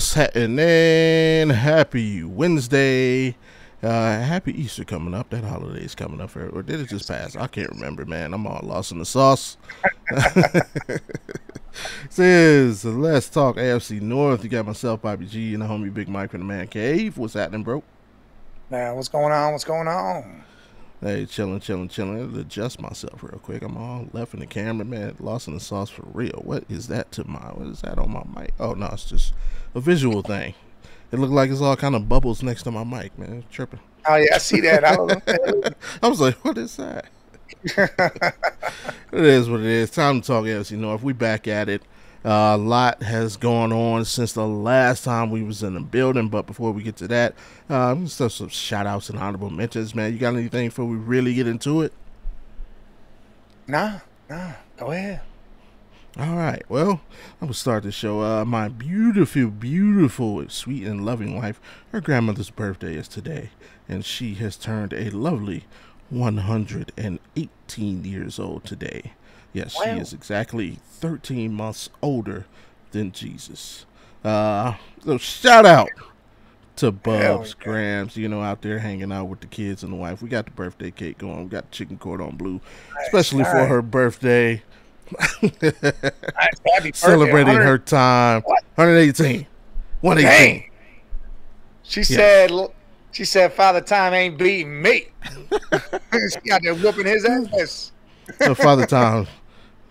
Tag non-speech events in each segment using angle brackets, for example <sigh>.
What's happening? Happy Wednesday. Uh, happy Easter coming up. That holiday is coming up. Or did it just pass? I can't remember, man. I'm all lost in the sauce. <laughs> is Let's Talk AFC North. You got myself, Bobby G, and the homie Big Mike from the Man Cave. What's happening, bro? Man, what's going on? What's going on? Hey, chilling, chilling, chilling. Adjust myself real quick. I'm all left in the camera, man. Lost in the sauce for real. What is that to my? What is that on my mic? Oh no, it's just a visual thing. It looked like it's all kind of bubbles next to my mic, man. It's tripping. Oh yeah, I see that. I was, I was like, what is that? <laughs> it is what it is. Time to talk AFC North. We back at it. Uh, a lot has gone on since the last time we was in the building, but before we get to that, uh, just some shout outs and honorable mentions, man. You got anything before we really get into it? Nah, nah. Go ahead. All right. Well, I'm gonna start the show. Uh, my beautiful, beautiful, sweet, and loving wife, her grandmother's birthday is today, and she has turned a lovely 118 years old today. Yes, wow. she is exactly 13 months older than Jesus. Uh, so shout out to Bubs, yeah. Grams, you know, out there hanging out with the kids and the wife. We got the birthday cake going. We got chicken cordon bleu, nice. especially for her birthday. Celebrating her time. What? 118. 118. Dang. She yeah. said she said Father Time ain't beating me. <laughs> <laughs> she got there whooping his ass. So Father Time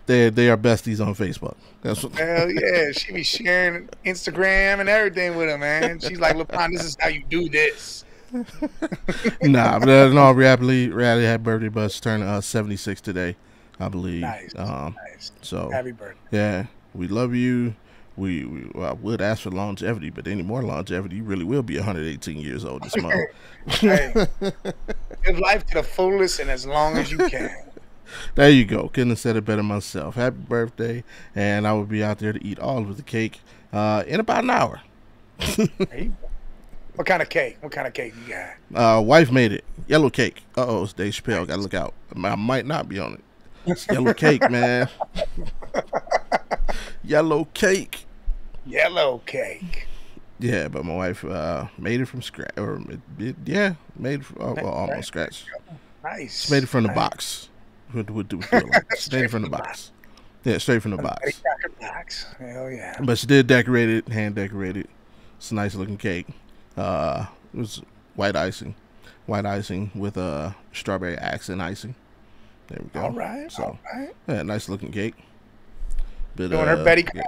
they they are besties on Facebook. That's what Hell <laughs> yeah, she be sharing Instagram and everything with him, man. She's like, "Look, this is how you do this." <laughs> nah, but uh, no, reality, reality had birthday, but she turned uh, seventy six today, I believe. Nice, um, nice. So happy birthday. Yeah, we love you. We, we well, would ask for longevity, but any more longevity, you really will be 118 years old this <laughs> month. hey, live life to the fullest and as long as you can there you go. Couldn't have said it better myself. Happy birthday, and I will be out there to eat all of the cake uh, in about an hour. <laughs> what kind of cake? What kind of cake you got? Uh, wife made it. Yellow cake. Uh oh, it's Dave Chappelle. Gotta look out. I might not be on it. It's <laughs> yellow cake, man. yellow cake. Yellow cake. Yeah, but my wife uh, made it from scratch, or it, it, yeah, made it from, oh, well, almost scratch. Nice. She made it from nice. the box. Would, would, would like <laughs> straight from the box. Yeah, straight from the box. box. Hell yeah. But she did decorate it, hand decorated. It's a nice looking cake. Uh, it was white icing, white icing with a uh, strawberry accent icing. There we go. All right. So, all right. yeah, nice looking cake. But, Doing uh, her Betty yeah.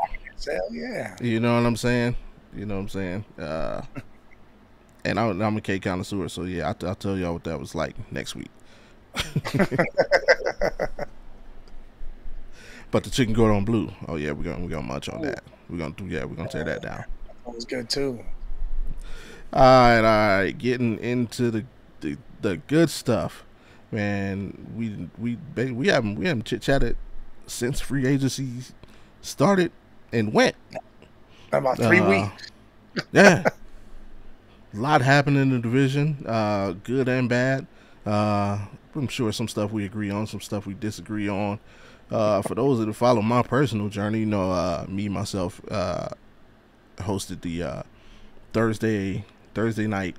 Hell yeah. You know what I'm saying? You know what I'm saying? Uh, <laughs> and I'm, I'm a cake connoisseur, so yeah, I'll, I'll tell y'all what that was like next week. <laughs> <laughs> but the chicken cordon bleu. Oh yeah, we're gonna we're gonna munch on that. We're gonna do yeah, we're gonna tear that down. That was good too. All right, all right. Getting into the the, the good stuff, man. We we we haven't we haven't chit chatted since free agency started and went. About three uh, weeks. <laughs> yeah. A lot happened in the division, uh, good and bad. Uh, I'm sure some stuff we agree on, some stuff we disagree on. Uh, for those that follow my personal journey, you know, uh, me myself uh, hosted the uh, Thursday Thursday night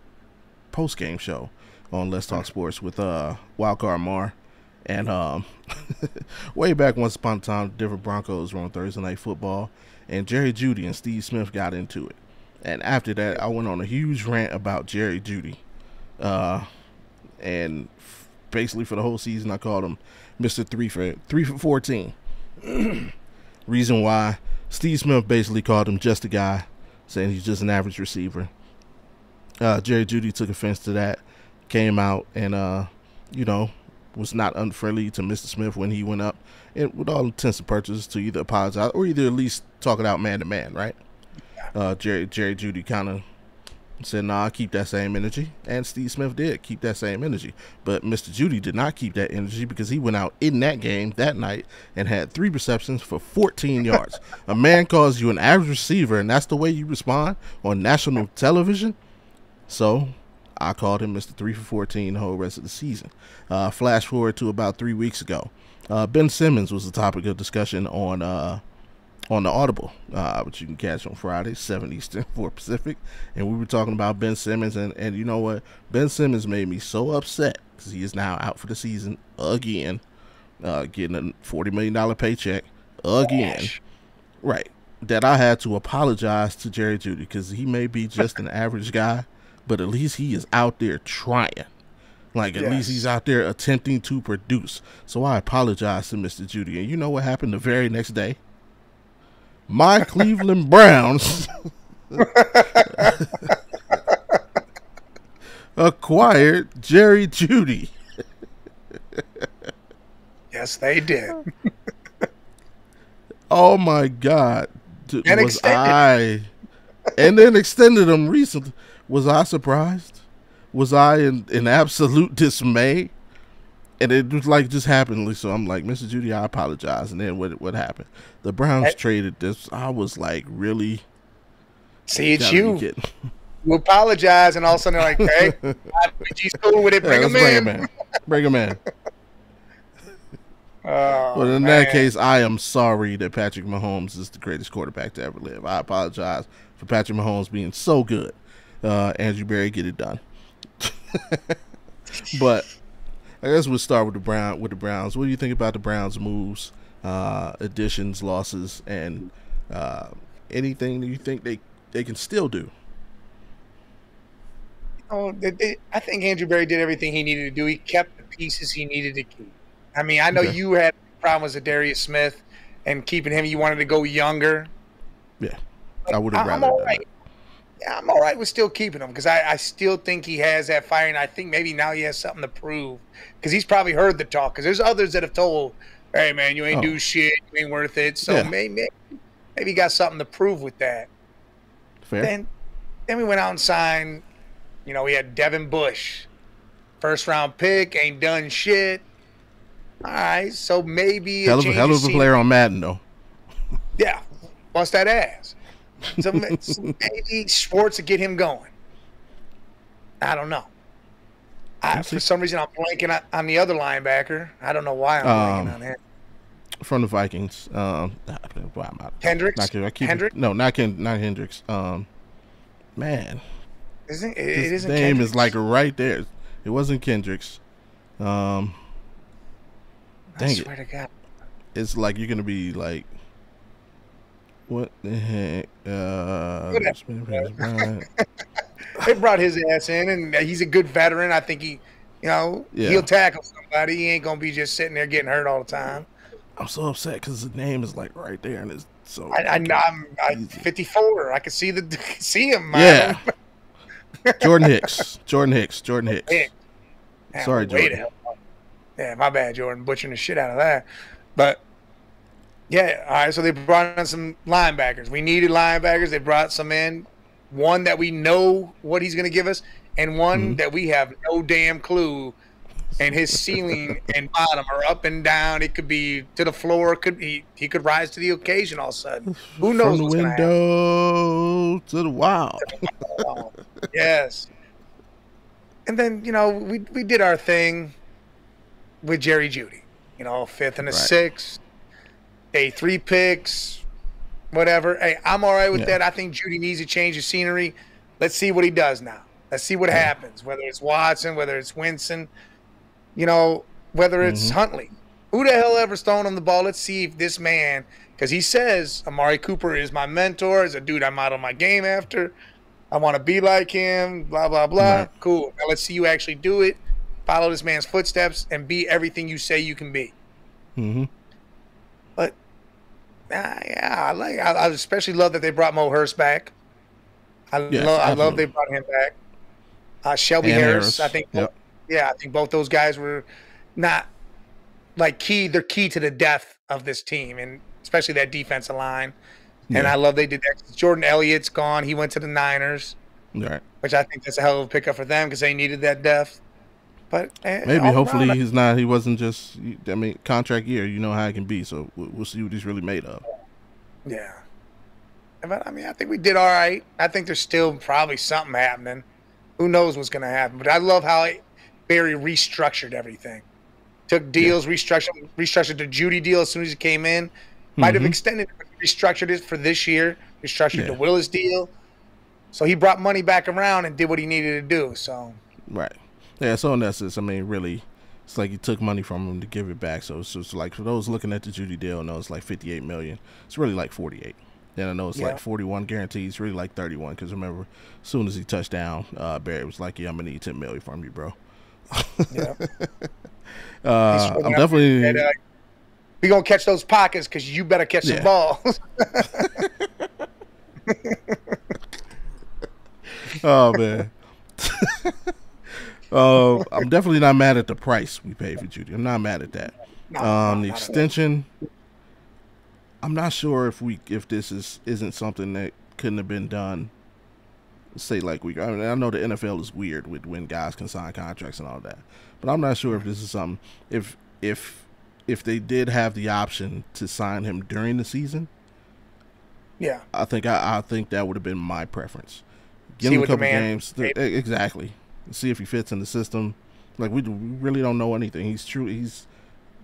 post game show on Let's Talk Sports with uh, Wildcard Mar. And um, <laughs> way back once upon a time, different Broncos were on Thursday night football, and Jerry Jeudy and Steve Smith got into it. And after that, I went on a huge rant about Jerry Jeudy, Uh, and basically for the whole season, I called him Mister Three for Three for Fourteen. <clears throat> Reason why Steve Smith basically called him just a guy, saying he's just an average receiver. Uh, Jerry Jeudy took offense to that, came out and uh, you know was not unfriendly to Mr. Smith when he went up, and with all intents and purposes, to either apologize or either at least talk it out man to man, right? Uh, Jerry Jerry Jeudy kind of said, nah, keep that same energy. And Steve Smith did keep that same energy. But Mr. Jeudy did not keep that energy because he went out in that game that night and had three receptions for 14 <laughs> yards. A man calls you an average receiver, and that's the way you respond on national television. So I called him Mr. 3 for 14 the whole rest of the season. Uh, flash forward to about three weeks ago. Uh, ben Simmons was the topic of discussion on uh, on the Audible, uh, which you can catch on Friday, 7 Eastern, <laughs> 4 Pacific. And we were talking about Ben Simmons. And, and you know what? Ben Simmons made me so upset because he is now out for the season again, uh, getting a $40 million paycheck again. Gosh. Right. That I had to apologize to Jerry Jeudy because he may be just an <laughs> average guy, but at least he is out there trying. Like at yes. least he's out there attempting to produce. So I apologize to Mr. Jeudy. And you know what happened the very next day? My Cleveland Browns acquired Jerry Jeudy. yes, they did. oh my God. And was extended. I and then extended them recently. Was I surprised? Was I in, in absolute dismay? And it was like just happened. So I'm like, Mr. Jeudy, I apologize. And then what what happened? The Browns that, traded this. I was like, really? See, it's you. You apologize, and all of a sudden they're like, <laughs> "Hey, he's cool with it. Bring yeah, him in. Bring him in. Bring him in." Oh, well, in man. that case, I am sorry that Patrick Mahomes is the greatest quarterback to ever live. I apologize for Patrick Mahomes being so good. Uh, Andrew Berry, get it done. <laughs> but I guess we'll start with the Brown with the Browns. What do you think about the Browns' moves, uh, additions, losses, and uh, anything that you think they they can still do? Oh, they, they, I think Andrew Berry did everything he needed to do. He kept the pieces he needed to keep. I mean, I know okay. you had problems with Darius Smith and keeping him. You wanted to go younger. Yeah, I would have rather. I'm all right I'm all right with still keeping him because I, I still think he has that fire, and I think maybe now he has something to prove because he's probably heard the talk. Because there's others that have told, "Hey, man, you ain't oh. do shit, you ain't worth it." So yeah. maybe maybe he got something to prove with that. Fair. Then then we went out and signed. You know, we had Devin Bush, first round pick, ain't done shit. All right, so maybe hell of, a, hell of a player on Madden though. Yeah, bust that ass. So, maybe sports to get him going. I don't know. I, for some reason, I'm blanking on the other linebacker. I don't know why I'm um, blanking on him. From the Vikings, um, Hendricks. Not, I keep Hendricks. No, not Ken, not Hendricks. Um, man, isn't it? His isn't name Kendricks. is like right there. It wasn't Kendricks. Um, dang I swear it. to God. It's like you're gonna be like what the heck? Uh, <laughs> they brought his ass in, and he's a good veteran. I think he, you know, yeah. he'll tackle somebody. He ain't gonna be just sitting there getting hurt all the time. I'm so upset because the name is like right there, and it's so. I, I, I'm, I'm 54. I can see the <laughs> see him. Yeah. <laughs> Jordan Hicks. Jordan Hicks. Jordan Hicks. Hicks. Sorry, Jordan. Yeah, my bad, Jordan. Butchering the shit out of that. But yeah, all right. So they brought in some linebackers. We needed linebackers. They brought some in. One that we know what he's going to give us, and one mm-hmm. that we have no damn clue. And his ceiling <laughs> and bottom are up and down. It could be to the floor. Could be he could rise to the occasion all of a sudden. Who knows? From the window to the wow. yes. And then you know we we did our thing with Jerry Jeudy. You know, fifth and a right. sixth hey, three picks, whatever. Hey, I'm all right with yeah. that. I think Jeudy needs to change the scenery. Let's see what he does now. Let's see what yeah. happens. Whether it's Watson, whether it's Winston, you know, whether it's mm-hmm. Huntley. Who the hell ever thrown him the ball? Let's see if this man, because he says Amari Cooper is my mentor, is a dude I model my game after. I want to be like him. Blah blah blah. Right. Cool. Now let's see you actually do it. Follow this man's footsteps and be everything you say you can be. Mm-hmm. Uh, yeah, I like. I, I, especially love that they brought Mo Hurst back. I yes, love. I love they brought him back. Uh, Shelby Harris, Harris, I think. Yep. Yeah, I think both those guys were not like key. They're key to the death of this team, and especially that defensive line. Yeah. And I love they did that. Jordan Elliott's gone. He went to the Niners. Right. Which I think that's a hell of a pickup for them because they needed that depth. But eh, maybe, hopefully, around, he's not. He wasn't just. I mean, contract year. You know how it can be. So we'll see what he's really made of. Yeah. But I mean, I think we did all right. I think there's still probably something happening. Who knows what's going to happen? But I love how Berry restructured everything. Took deals, yeah. restructured, restructured the Jeudy deal as soon as he came in. Might mm-hmm. have extended it restructured it for this year, restructured Yeah. the Willis deal. So he brought money back around and did what he needed to do. So Right. Yeah. So in essence, I mean, really, it's like you took money from him to give it back. So it's just like for those looking at the Jeudy deal, no, it's like fifty-eight million. It's really like forty-eight. Then I know it's Yeah. like forty-one guaranteed. It's really like thirty-one because remember, as soon as he touched down, uh, Berry was like, "Yeah, I'm gonna need ten million from you, bro." yeah, <laughs> Uh, I'm definitely. And, uh, we gonna catch those pockets because you better catch Yeah. some balls. <laughs> <laughs> oh man. Uh, I'm definitely not mad at the price we paid for Jeudy. I'm not mad at that. No, um, the not at all. extension. I'm not sure if we if this is isn't something that couldn't have been done. Say like we. I, mean, I know the NFL is weird with when guys can sign contracts and all that, but I'm not sure if this is something. If if if they did have the option to sign him during the season, Yeah, I think I, I think that would have been my preference. Give See him a couple games, exactly. See if he fits in the system. Like we, do- we really don't know anything. He's true. He's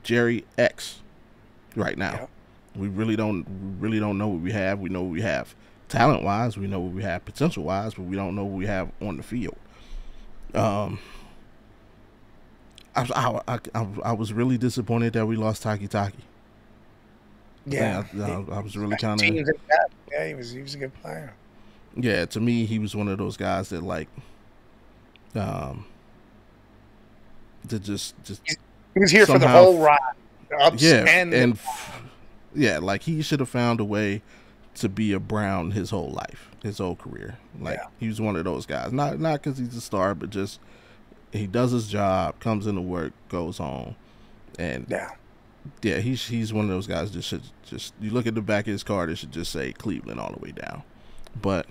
Jerry X right now. Yeah. We really don't really don't know what we have. We know what we have talent wise. We know what we have potential wise, but we don't know what we have on the field. Um, I, I, I, I, was really disappointed that we lost Takitaki. yeah. I, I, I was really kind of Teams and that. Yeah, he was he was a good player. yeah, to me, he was one of those guys that like, um, to just just He was here for the whole ride, yeah, and, and f- yeah, like he should have found a way to be a Brown his whole life, his whole career. Like Yeah. he was one of those guys, not not because he's a star, but just he does his job, comes into work, goes home, and yeah, yeah, he's he's one of those guys Just should just you look at the back of his card, it should just say Cleveland all the way down. But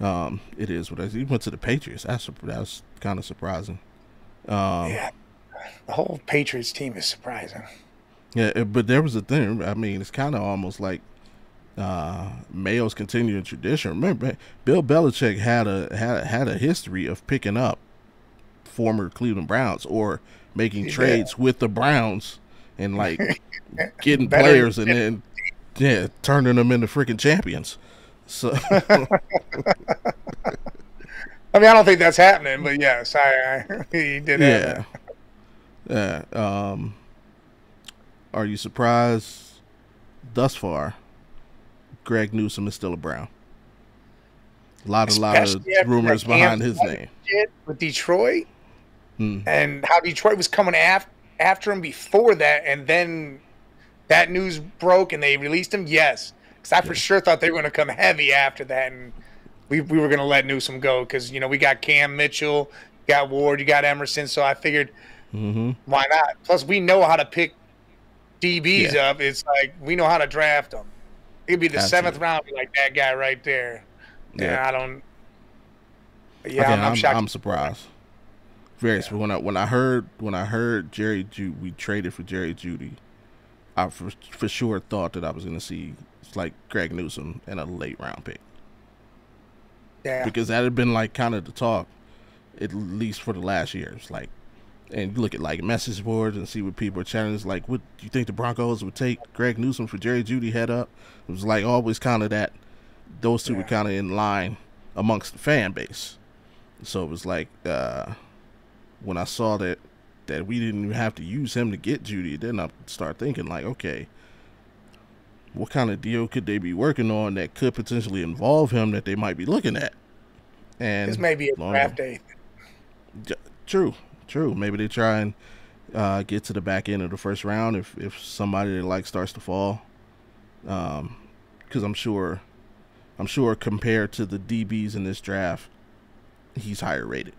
um, it is what it is. He went to the Patriots. That's that's kind of surprising. Um, yeah. The whole Patriots team is surprising. yeah, uh, but there was a thing. I mean, it's kind of almost like uh, Mayo's continuing tradition. Remember, Bill Belichick had a had had a history of picking up former Cleveland Browns or making did. trades with the Browns and like <laughs> getting Better- players and then yeah, turning them into freaking champions. So <laughs> I mean, I don't think that's happening, but yes, I, I <laughs> he did. yeah, yeah. Um, are you surprised thus far? Greg Newsome is still a Brown. A lot, a lot of rumors behind his name. with Detroit Hmm. and how Detroit was coming after after him before that, and then that news broke and they released him. Yes, because I for sure thought they were going to come heavy after that, and we we were going to let Newsome go because you know we got Cam Mitchell, you got Ward, you got Emerson, so I figured hmm why not? Plus, we know how to pick DBs Yeah. up. It's like we know how to draft them. It'd be the seventh round, like that guy right there. Yeah. I don't. Yeah, I'm, I'm shocked. I'm surprised. Very. Yeah. When I when I heard when I heard Jerry Ju we traded for Jerry Jeudy, I for, for sure thought that I was going to see like Greg Newsome and a late round pick yeah, because that had been like kind of the talk, at least for the last years. Like, and you look at like message boards and see what people are chatting. It's like, what do you think the Broncos would take Greg Newsome for Jerry Jeudy head up? It was like always kind of that. Those two were kind of in line amongst the fan base. So it was like uh, when I saw that that we didn't even have to use him to get Jeudy, then I start thinking like, okay, what kind of deal could they be working on that could potentially involve him that they might be looking at? And this may be a draft day. True, true. Maybe they try and uh, get to the back end of the first round if if somebody they like starts to fall. Um, because I'm sure, I'm sure compared to the DBs in this draft, he's higher rated.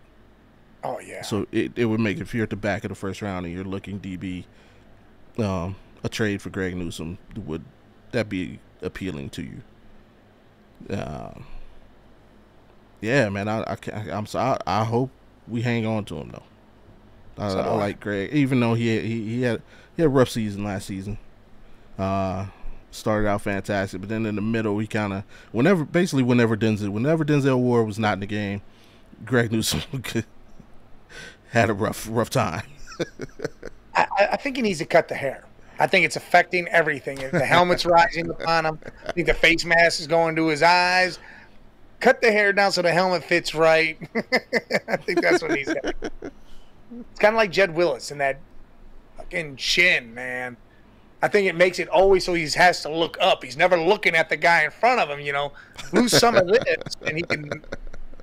Oh yeah, So it, it would make if you're at the back of the first round and you're looking DB, um, a trade for Greg Newsome would that be appealing to you? Um, yeah, man. I, I I'm so I, I hope we hang on to him though. I, So I like Greg, even though he he he had he had a rough season last season. Uh, started out fantastic, but then in the middle he kind of whenever basically whenever Denzel whenever Denzel Ward was not in the game, Greg Newsome <laughs> had a rough rough time. <laughs> I, I- I think he needs to cut the hair. I think it's affecting everything. The helmet's rising upon him. I think the face mask is going to his eyes. Cut the hair down so the helmet fits right. <laughs> I think that's what he's got. It's kind of like Jed Willis and that fucking chin, man. I think it makes it always so he has to look up. He's never looking at the guy in front of him, you know. Lose some of this, and he can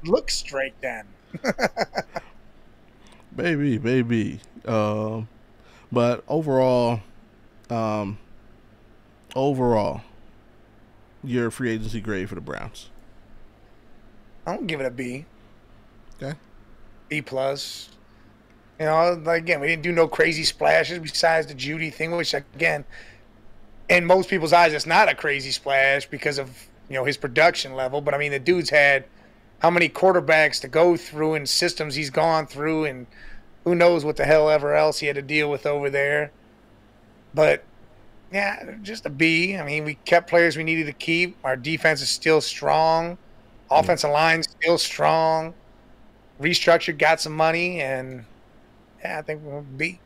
look straight then. <laughs> maybe, maybe. Um, but overall, um, overall, your free agency grade for the Browns. I don't give it a B. Okay. B plus. You know, again, we didn't do no crazy splashes besides the Jeudy thing, which again, in most people's eyes, it's not a crazy splash because of you know his production level. But I mean, the dude's had how many quarterbacks to go through and systems he's gone through, and who knows what the hell ever else he had to deal with over there. But yeah, just a B. I mean, we kept players we needed to keep. Our defense is still strong. Offensive line still strong. Restructured, got some money, and yeah, I think we'll be.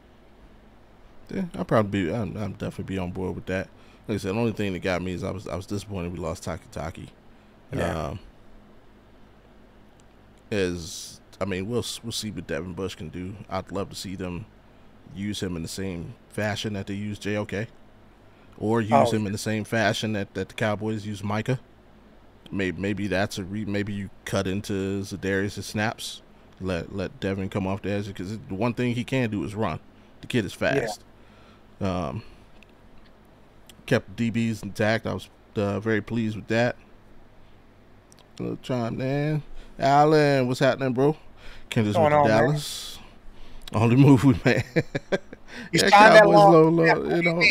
Yeah, I'll probably be. I'm, I'm, definitely be on board with that. Like I said, the only thing that got me is I was I was disappointed we lost Takitaki. Yeah. Um, is I mean we'll we'll see what Devin Bush can do. I'd love to see them use him in the same fashion that they use JOK, or use oh. him in the same fashion that, that the Cowboys use Micah. Maybe maybe that's a re, maybe you cut into Za'Darius' snaps let let Devin come off the edge because the one thing he can do is run. The kid is fast. Yeah. Um, kept DBs intact. I was uh, very pleased with that. A Little chime man. Alan, what's happening, bro? Kendrick's with on, Dallas. Man? Only move we made. You signed that long, low, low, you know.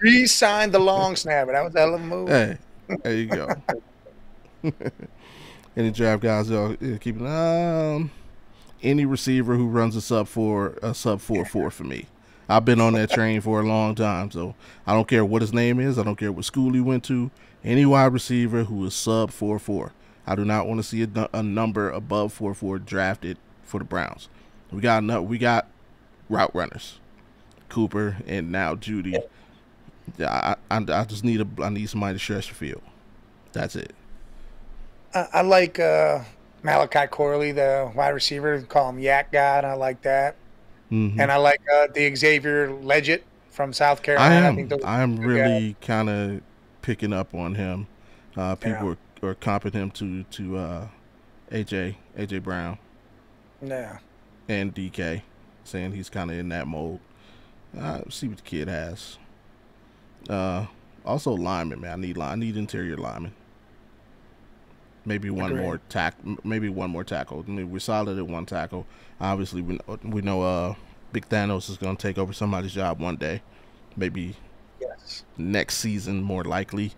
Re-signed the long snapper. That was that little move. Hey, there you go. <laughs> Any draft guys, y'all keeping um any receiver who runs a sub four a sub four four for me. I've been on that train for a long time, so I don't care what his name is. I don't care what school he went to. Any wide receiver who is sub four four. I do not want to see a, a number above four four drafted for the Browns. We got enough, we got route runners, Cooper and now Jeudy. I, I, I just need a I need somebody to stretch the field. That's it. I, I like uh, Malachi Corley, the wide receiver, call him Yak God. I like that. Mm-hmm. And I like uh, the Xavier Legette from South Carolina. I am, I am really kind of picking up on him. Uh, people yeah. are, are comping him to to uh, AJ AJ Brown. Yeah. And DK, saying he's kind of in that mode. Uh, see what the kid has. Uh, also lineman, man. I need line. I need interior lineman. Maybe one Agreed. more tack. Maybe one more tackle. I mean, we're solid at one tackle. Obviously, we know, we know uh, Big Thanos is going to take over somebody's job one day. Maybe yes. next season, more likely.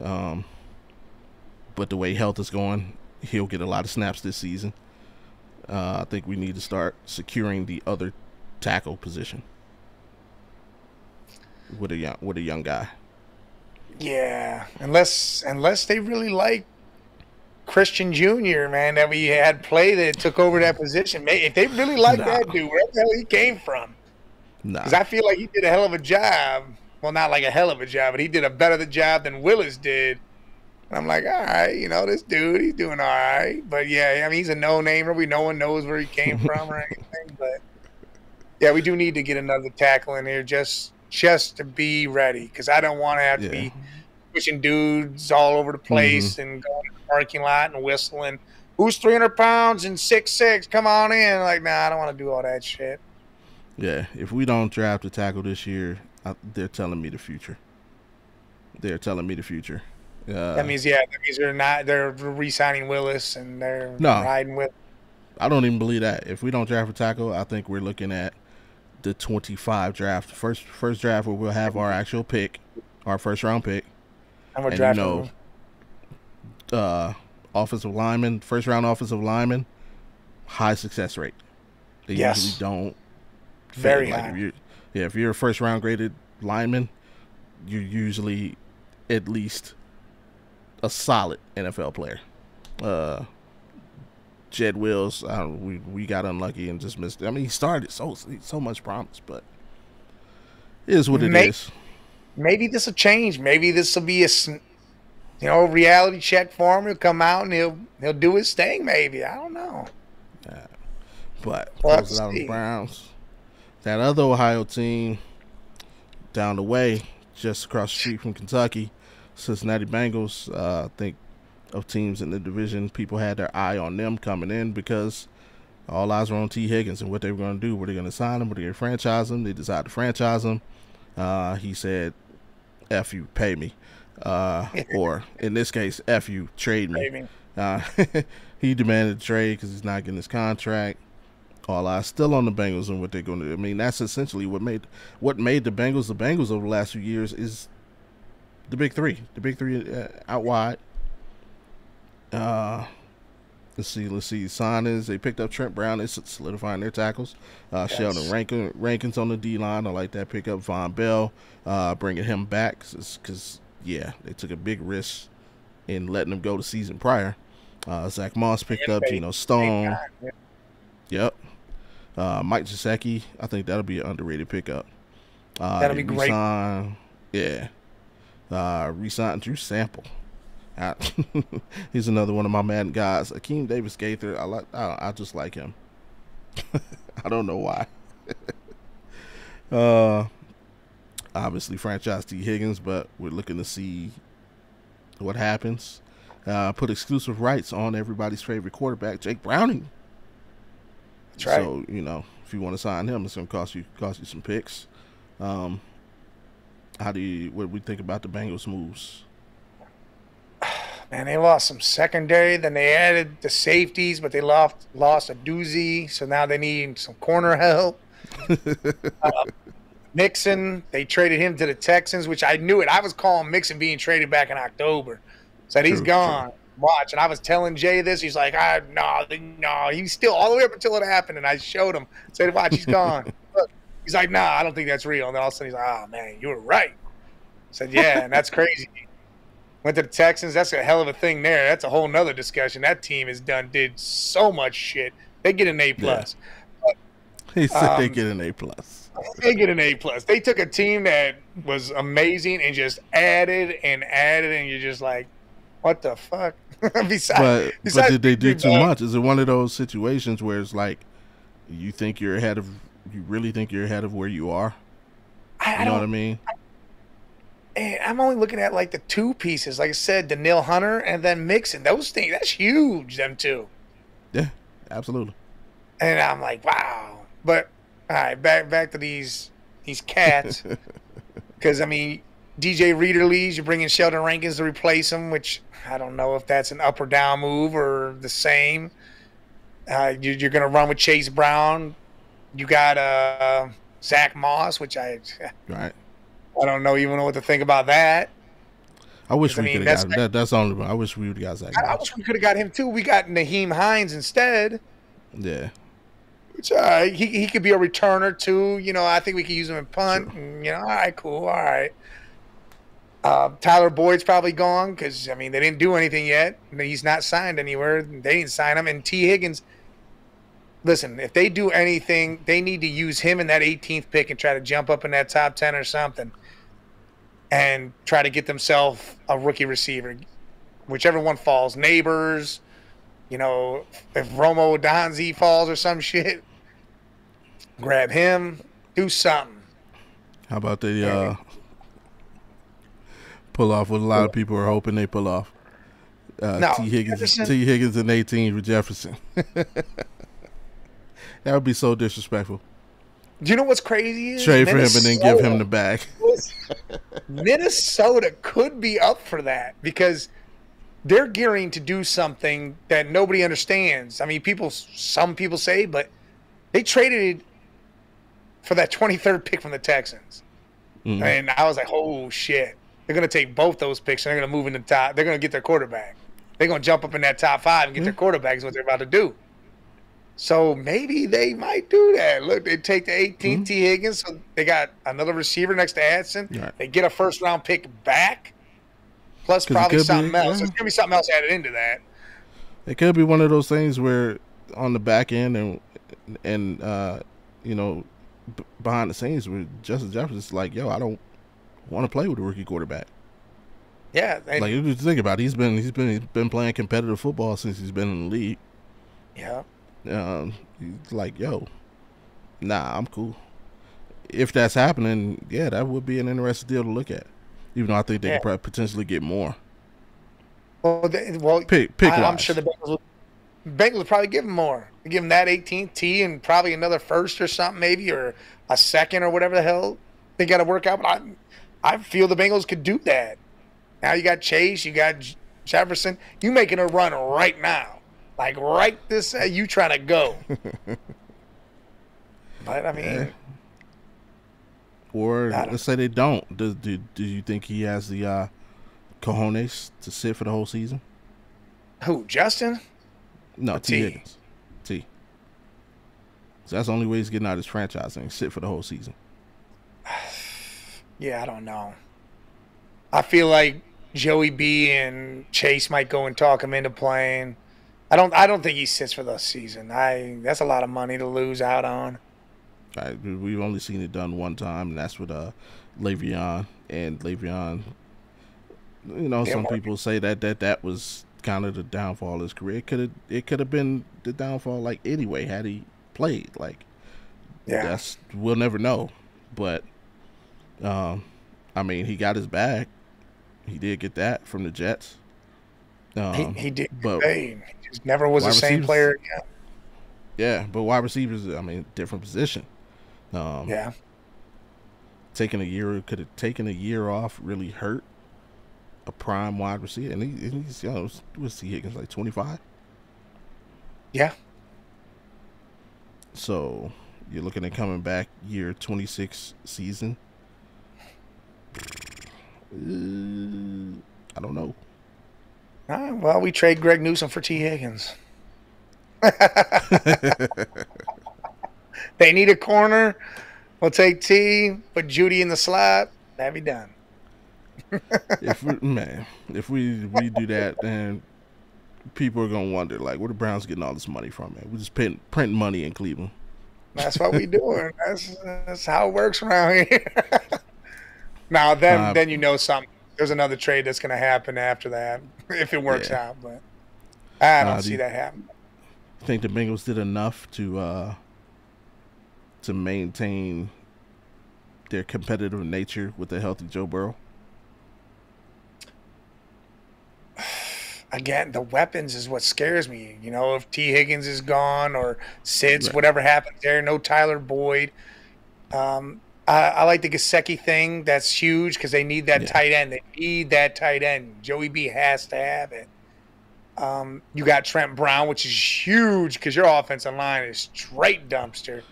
Um, but the way health is going, he'll get a lot of snaps this season. Uh, I think we need to start securing the other tackle position with a young with a young guy. Yeah, unless unless they really like Christian Jr., man, that we had play that took over that position. If they really like nah. that dude, where the hell he came from? Because nah. I feel like he did a hell of a job. Well, not like a hell of a job, but he did a better job than Willis did. And I'm like, all right, you know, this dude, he's doing all right. But yeah, I mean, he's a no-namer. We no one knows where he came <laughs> from or anything. But yeah, we do need to get another tackle in here just just to be ready because I don't want to have yeah. to be pushing dudes all over the place mm-hmm. and going to the parking lot and whistling. Who's 300 pounds and six six? Come on in. Like, nah, I don't want to do all that shit. Yeah, if we don't draft a tackle this year, I, they're telling me the future. They're telling me the future. Uh, that means yeah, that means they're not they're re-signing Willis and they're no, riding with. I don't even believe that. If we don't draft a tackle, I think we're looking at the 25 draft, first first draft where we'll have our actual pick, our first round pick, I'm a draft. You know, uh, offensive lineman, first round offensive lineman, high success rate. They yes. usually don't. Very like high. If yeah, if you're a first round graded lineman, you're usually at least a solid NFL player. Uh, Jed Wills, we we got unlucky and just missed. I mean, he started so so much promise, but It is what it May- is. maybe this will change. Maybe this will be a you know reality check for him. He'll come out and he'll he'll do his thing. Maybe I don't know. Yeah. But We'll have close to it out the. Browns. That other Ohio team down the way, just across the street from Kentucky, Cincinnati Bengals. Uh, I think of teams in the division, people had their eye on them coming in because all eyes were on Tee Higgins and what they were going to do. Were they going to sign him? Were they going to franchise him? They decided to franchise him. Uh, he said, "F you, pay me," uh, <laughs> or in this case, "F you, trade me." Uh, <laughs> he demanded a trade because he's not getting his contract. All eyes still on the Bengals and what they're going to do. I mean, that's essentially what made what made the Bengals the Bengals over the last few years is the big three, the big three uh, out wide. Uh, let's see, let's see. Signings they picked up Trent Brown. It's solidifying their tackles. Uh, Yes. Sheldon Rankin, Rankins on the D line. I like that pickup. Vonn Bell, uh, bringing him back because yeah, they took a big risk in letting him go the season prior. Uh, Zach Moss picked up they- Geno Stone. Yeah. Yep. Uh, Mike Gesicki, I think that'll be an underrated pickup. Uh, That'll be great. resign- yeah. Uh, resign Drew Sample. I- <laughs> he's another one of my Madden guys. Akeem Davis Gaither, I like. I, I just like him. <laughs> I don't know why. <laughs> uh, obviously franchise Tee Higgins, but we're looking to see what happens. Uh, put exclusive rights on everybody's favorite quarterback, Jake Browning. That's right. So you know, if you want to sign him, it's going to cost you cost you some picks. Um, how do you? What do we think about the Bengals moves? <sighs> Man, they lost some secondary. Then they added the safeties, but they lost lost a doozy. So now they need some corner help. <laughs> Uh, Mixon, they traded him to the Texans, which I knew it. I was calling Mixon being traded back in October. Said he's True, gone. Watch, and I was telling Jay this. He's like, "I no, no. He's still all the way up until it happened, and I showed him. Said, watch, he's gone. <laughs> He's like, nah, I don't think that's real. And then all of a sudden, he's like, oh man, you were right. I said, yeah, and that's crazy. <laughs> Went to the Texans. That's a hell of a thing there. That's a whole nother discussion. That team has done did so much shit. They get an A plus. He said they Um, get an A plus. <laughs> They get an A plus. They took a team that was amazing and just added and added, and you're just like, what the fuck? <laughs> besides, But but besides did they do too much? Is it one of those situations where it's like you think you're ahead of you really think you're ahead of where you are? I, I You know what I mean? and I'm only looking at like the two pieces. Like I said, Danielle Hunter and then Mixon. Those things. That's huge. Them two. Yeah, absolutely. And I'm like, wow. But all right, back back to these these cats. <laughs> Because I mean, DJ Reader leaves. You're bringing Sheldon Rankins to replace him, which I don't know if that's an up or down move or the same. Uh, you, you're going to run with Chase Brown. You got uh, Zach Moss, which I Right. I don't know even know what to think about that. I wish I we mean, could have got that. That's only one. I wish we would have got Zach. I, I wish we could have got him too. We got Nyheim Hines instead. Yeah. Which, right, he, he could be a returner too. You know, I think we could use him in punt. And, you know, all right, cool, all right. Uh, Tyler Boyd's probably gone because I mean they didn't do anything yet. I He's not signed anywhere. They didn't sign him. And Tee Higgins, listen, if they do anything, they need to use him in that 18th pick and try to jump up in that top 10 or something, and try to get themselves a rookie receiver, whichever one falls. Neighbors, you know, if Rome Odunze falls or some shit, grab him, do something. How about they uh, pull off what a lot of people are hoping they pull off? Uh, No, Tee Higgins, Jefferson- Tee Higgins, and eighteen for Jefferson. <laughs> that would be so disrespectful. Do you know what's crazy? Is Trade for him and then give him the Minnesota- bag. Minnesota could be up for that because they're gearing to do something that nobody understands. I mean, people, some people say, but they traded for that 23rd pick from the Texans. Mhm. And I was like, oh shit. They're going to take both those picks and they're going to move in the top. They're going to get their quarterback. They're going to jump up in that top five and get their quarterback, is what they're about to do. So maybe they might do that. Look, they take the 18th Tee Higgins. So they got another receiver next to Addison. Right. They get a first round pick back, plus probably could be- something else. yeah. There's going to be something else added into that. It could be one of those things where on the back end and and uh, you know b- behind the scenes with Justin Jefferson, it's like, yo, I don't want to play with a rookie quarterback. Yeah, like you think about it, he's been he's been he's been playing competitive football since he's been in the league. Yeah. Um, like, yo, nah, I'm cool. If that's happening, yeah, that would be an interesting deal to look at. Even though I think they yeah. could probably potentially get more. Well, they, well, pick, pick I, am sure the Bengals will, Bengals will probably give him more. Give him that 18th T and probably another first or something, maybe, or a second or whatever the hell they got to work out. But I, I feel the Bengals could do that. Now you got Chase, you got Jefferson. You making a run right now, like right this. Uh, you trying to go? <laughs> but I mean, yeah. or let's say they don't. Do, do do you think he has the uh, cojones to sit for the whole season? Who, Justin? No, T. Tee Higgins. T. So that's the only way he's getting out of his franchise and sit for the whole season. <sighs> yeah, I don't know. I feel like Joey B and Chase might go and talk him into playing. I don't. I don't think he sits for the season. I. That's a lot of money to lose out on. Right, we've only seen it done one time, and that's with uh, Le'Veon and Le'Veon. You know, some people say that that that was kind of the downfall of his career. It could have it could have been the downfall, like anyway, had he played. Like, yeah, that's we'll never know. But, um, I mean, he got his back. He did get that from the Jets. Um, he, he did, but just never was the same player again. Yeah, but wide receivers, I mean, different position. Um, yeah. Taking a year could have taken a year off really hurt a prime wide receiver, and, he, he's you know what's Tee Higgins like twenty five. Yeah. So you're looking at coming back year twenty six season. <sighs> Uh, I don't know. Well, we trade Greg Newsome for Tee Higgins. <laughs> they need a corner. We'll take T, put Jeudy in the slot. That'd be done. if we, man, if we we do that, then people are gonna wonder like, where the Browns getting all this money from? Man, we just print print money in Cleveland. That's what we doing. That's that's how it works around here. <laughs> Now then, uh, then you know something. There's another trade that's going to happen after that <laughs> if it works yeah. out. But I don't uh, see do that happen. Think the Bengals did enough to uh, to maintain their competitive nature with a healthy Joe Burrow? <sighs> Again, the weapons is what scares me. You know, if Tee Higgins is gone or Sids, right. whatever happens there, no Tyler Boyd. Um, I, I like the Gesicki thing. That's huge because they need that yeah. tight end. They need that tight end. Joey B has to have it. Um, you got Trent Brown, which is huge because your offensive line is straight dumpster.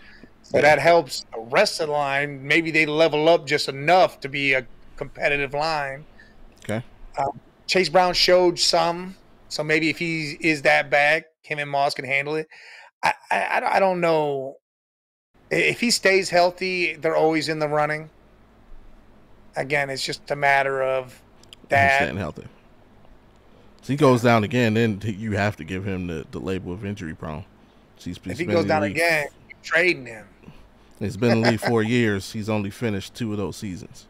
So that helps the rest of the line. Maybe they level up just enough to be a competitive line. Okay. Um, Chase Brown showed some, so maybe if he is that bad, him and Moss can handle it. I, I, I don't know if he stays healthy, they're always in the running. Again, it's just a matter of that. staying healthy. So he goes down again, then you have to give him the, the label of injury prone. He's, if he goes down again, trading him. He's been in the league <laughs> four years. He's only finished two of those seasons.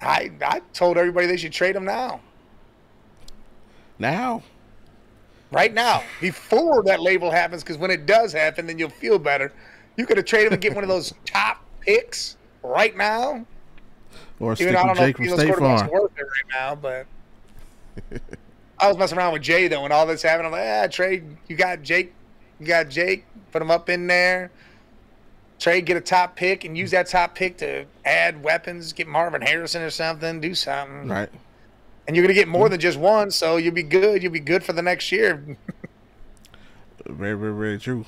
I I told everybody they should trade him now. Now? Right now. Before that label happens, because when it does happen, then you'll feel better. You could have traded him and get one of those <laughs> top picks right now. Or Even stick Even, with Jake from State Farm. Worth it right now, but I was messing around with Jay though when all this happened. I'm like, ah, trade. You got Jake. You got Jake. Put him up in there. Trade, get a top pick, and use that top pick to add weapons. Get Marvin Harrison or something. Do something. Right. And you're gonna get more than just one, so you'll be good. You'll be good for the next year. very, very, very true.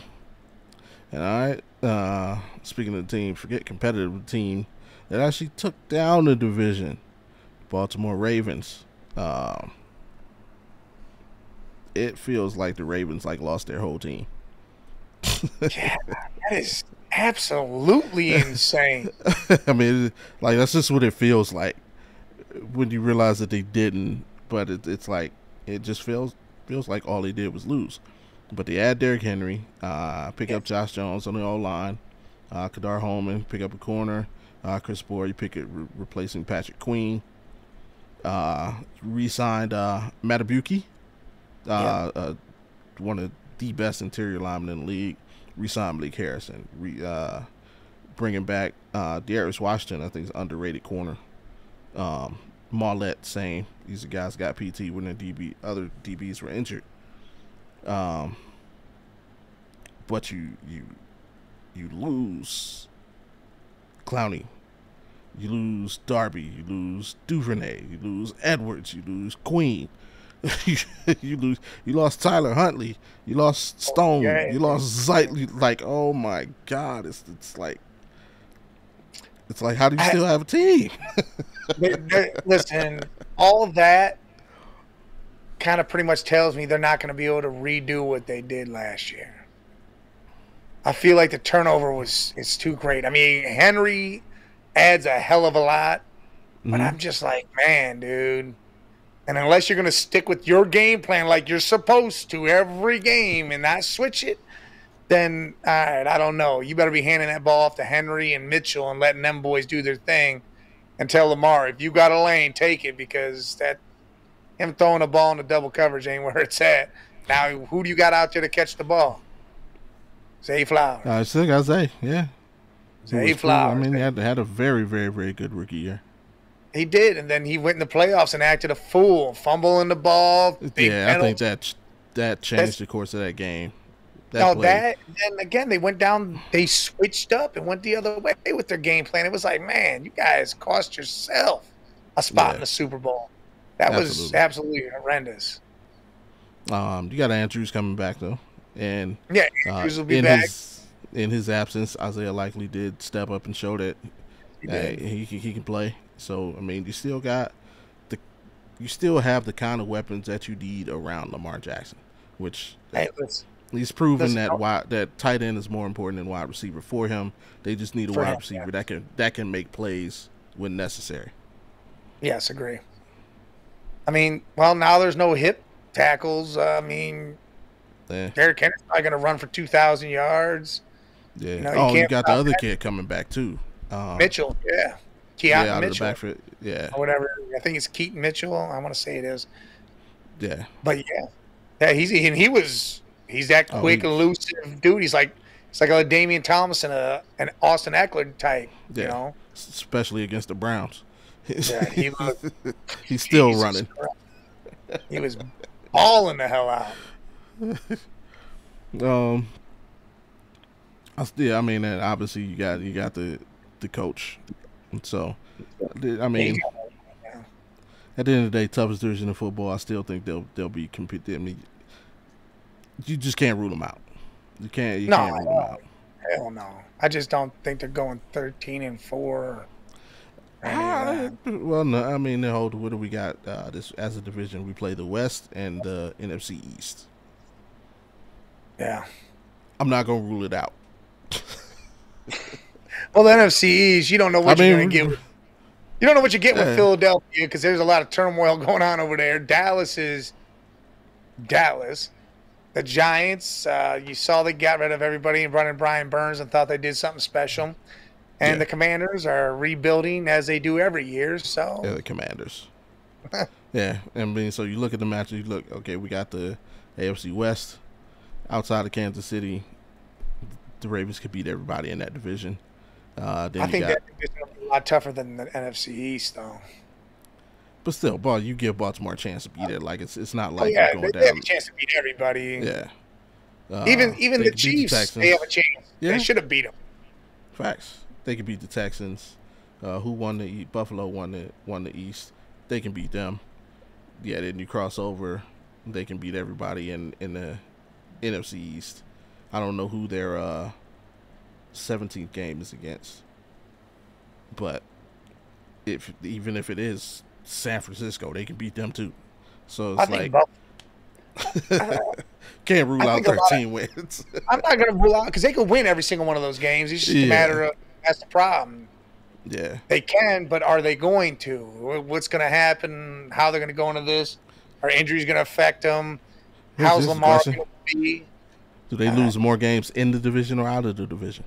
And all right, uh, speaking of the team, forget competitive team that actually took down the division, Baltimore Ravens. Um, it feels like the Ravens like lost their whole team. yeah, that is absolutely insane. <laughs> I mean, like that's just what it feels like when you realize that they didn't. But it, it's like it just feels feels like all they did was lose. But they add Derrick Henry, uh, pick yeah. up Josh Jones on the O line. Uh, Ka'dar Hollman pick up a corner. Uh, Chris Board, you pick it re- replacing Patrick Queen. Uh, re-signed uh, Madubuike, uh, yeah. uh, one of the best interior linemen in the league. Re-signed Malik Harrison. Re, uh, bringing back uh, Darius Washington, I think is underrated corner. Um, Marlette, same. These guys got PT when the DB other DBs were injured. Um, but you you you lose Clowney, you lose Darby, you lose Duvernay, you lose Edwards, you lose Queen. <laughs> you, lose you lost Tyler Huntley, you lost oh, Stone, oh, you lost Zeitler. Like, oh my god, it's it's like it's like how do you still have a team? <laughs> listen, all that kind of pretty much tells me they're not going to be able to redo what they did last year. I feel like the turnover was is too great. I mean, Henry adds a hell of a lot, but mm-hmm. I'm just like, man, dude. And unless you're going to stick with your game plan like you're supposed to every game and not switch it, then all right, I don't know. You better be handing that ball off to Henry and Mitchell and letting them boys do their thing and tell Lamar if you got a lane, take it because that him throwing a ball in the double coverage ain't where it's at. Now, who do you got out there to catch the ball? Zay Flowers. I still got Zay, yeah. Zay Flowers. I mean, he had, had a very, very, very good rookie year. He did, and then he went in the playoffs and acted a fool, fumbling the ball. Yeah, I think that that changed That's, the course of that game. That no, play. that and again they went down. They switched up and went the other way with their game plan. It was like, man, you guys cost yourself a spot yeah. in the Super Bowl. That absolutely. was absolutely horrendous. Um, you got Andrews coming back though, and yeah, Andrews uh, will be in back. His, in his absence, Isaiah Likely did step up and show that he, uh, he, he can play. So I mean, you still got the, you still have the kind of weapons that you need around Lamar Jackson, which hey, he's proven that wide, that tight end is more important than wide receiver for him. They just need a wide him, receiver yeah. that can that can make plays when necessary. Yes, agree. I mean, well, now there's no hip tackles. Uh, I mean, yeah. Derrick Henry's probably going to run for 2,000 yards. Yeah. You know, oh, you, you got the other that. kid coming back, too. Um, Mitchell, yeah. Keaton yeah, Mitchell. For, yeah. Or whatever. I think it's Keaton Mitchell. I want to say it is. Yeah. But yeah. Yeah, he's and he was he's that oh, quick, oh, elusive dude. He's like it's like a Damian Thomas and a an Austin Ekeler type, yeah. you know. Especially against the Browns. Yeah, he looked, <laughs> he's still Jesus running. Christ. He was balling the hell out. <laughs> um, I, yeah, I mean, and obviously you got you got the the coach, so I mean, at the end of the day, toughest division in football. I still think they'll they'll be competing. I mean, you just can't rule them out. You can't. You no, can't rule them out. Hell no. I just don't think they're going thirteen and four. Uh, well, no, I mean, hold. What do we got? Uh, this as a division, we play the West and the NFC East. Yeah, I'm not gonna rule it out. <laughs> well, the NFC East, you don't know what I you're mean, gonna get. You don't know what you get yeah. with Philadelphia because there's a lot of turmoil <laughs> going on over there. Dallas is Dallas. The Giants, uh, you saw they got rid of everybody and brought in Brian Burns and thought they did something special. And yeah. the Commanders are rebuilding as they do every year. So yeah, the Commanders. <laughs> yeah, I mean, so you look at the match. You look, okay, we got the AFC West outside of Kansas City. The Ravens could beat everybody in that division. Uh, I think got, that division will be a lot tougher than the NFC East, though. But still, ball, you give Baltimore a chance to beat it. Like it's it's not oh, like oh, yeah, going they, down. have a chance to beat everybody. Yeah. Uh, even even the Chiefs, the they have a chance. Yeah. They should have beat them. Facts. They could beat the Texans. Uh, who won the Buffalo won the won the East. They can beat them. Yeah, then you cross over. They can beat everybody in in the NFC East. I don't know who their uh, 17th game is against, but if even if it is San Francisco, they can beat them too. So it's like <laughs> can't rule out thirteen of, wins. <laughs> I'm not gonna rule out because they could win every single one of those games. It's just yeah. a matter of that's the problem. Yeah, they can, but are they going to? What's going to happen? How they're going to go into this? Are injuries going to affect them? How's Lamar going to be. Do they lose more games in the division or out of the division?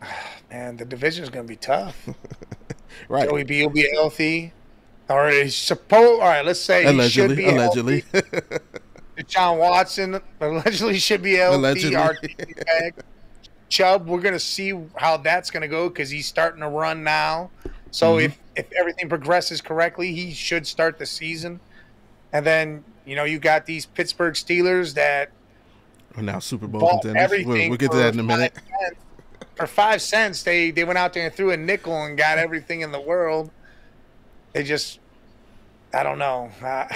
<sighs> Man, the division is going to be tough. <laughs> right. Joey B will be healthy. Or is supposed. All right, let's say allegedly, he should be allegedly. John Watson allegedly should be healthy. Allegedly. Chubb, we're going to see how that's going to go because he's starting to run now. So mm-hmm. if, if everything progresses correctly, he should start the season – and then you know you got these Pittsburgh Steelers that We're now Super Bowl contenders. We'll, everything. we'll get to that in a minute. cents. For five cents, they they went out there and threw a nickel and got everything in the world. They just, I don't know. Uh,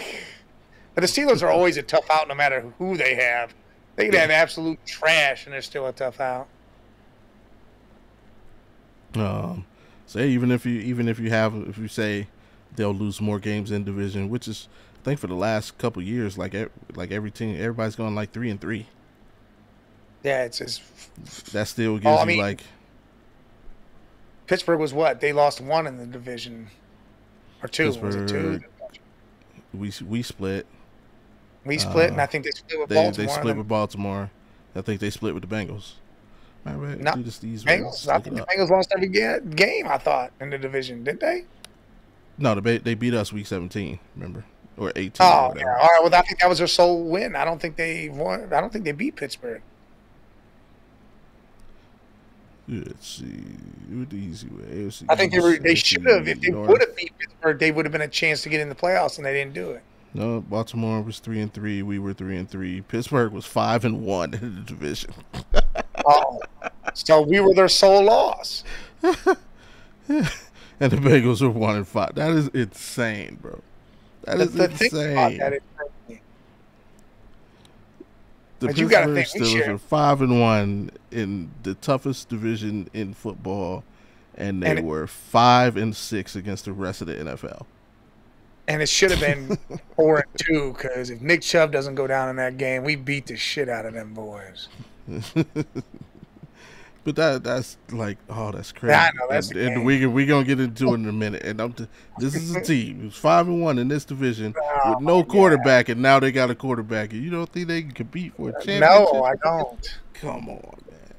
<laughs> but the Steelers are always a tough out, no matter who they have. They can have absolute trash, and they're still a tough out. Um, so even if you even if you have if you say they'll lose more games in division, which is think for the last couple years, like like every team, everybody's going like three and three. Yeah, it's just That still gives Oh, I you like Pittsburgh was what they lost one in the division, or two. Was it two? Pittsburgh, we we split. We split, Uh, and I think they split with They Baltimore. they split with Baltimore. I think they split with the Bengals. All right, No, do this these Bengals. I think the. Bengals lost every ga- game. I thought in the division, didn't they? No, the, ba- they beat us week seventeen. Remember or eighteen? or Oh, yeah. All right. Well, I think that was their sole win. I don't think they won. I don't think they beat Pittsburgh. Let's see. It the easy way. AFC I think they were. They should have. If they would have beat Pittsburgh, they would have been a chance to get in the playoffs, and they didn't do it. No, Baltimore was three and three. We were three and three. Pittsburgh was five and one in the division. <laughs> Oh, so we were their sole loss. <laughs> And the Bengals were one and five. That is insane, bro. That The, is the about insane. that is, the but Pittsburgh Steelers are five and one in the toughest division in football, and they And it- were five and six against the rest of the NFL. and it should have been <laughs> four and two because if Nick Chubb doesn't go down in that game, we beat the shit out of them boys. <laughs> But that that's like oh that's crazy. Yeah, know, that's and, and we we gonna get into it in a minute. And I'm t- this is a team who's five and one in this division <laughs> Oh, with no yeah. quarterback, and now they got a quarterback. And you don't think they can compete for a championship? No, I don't. Come on, man.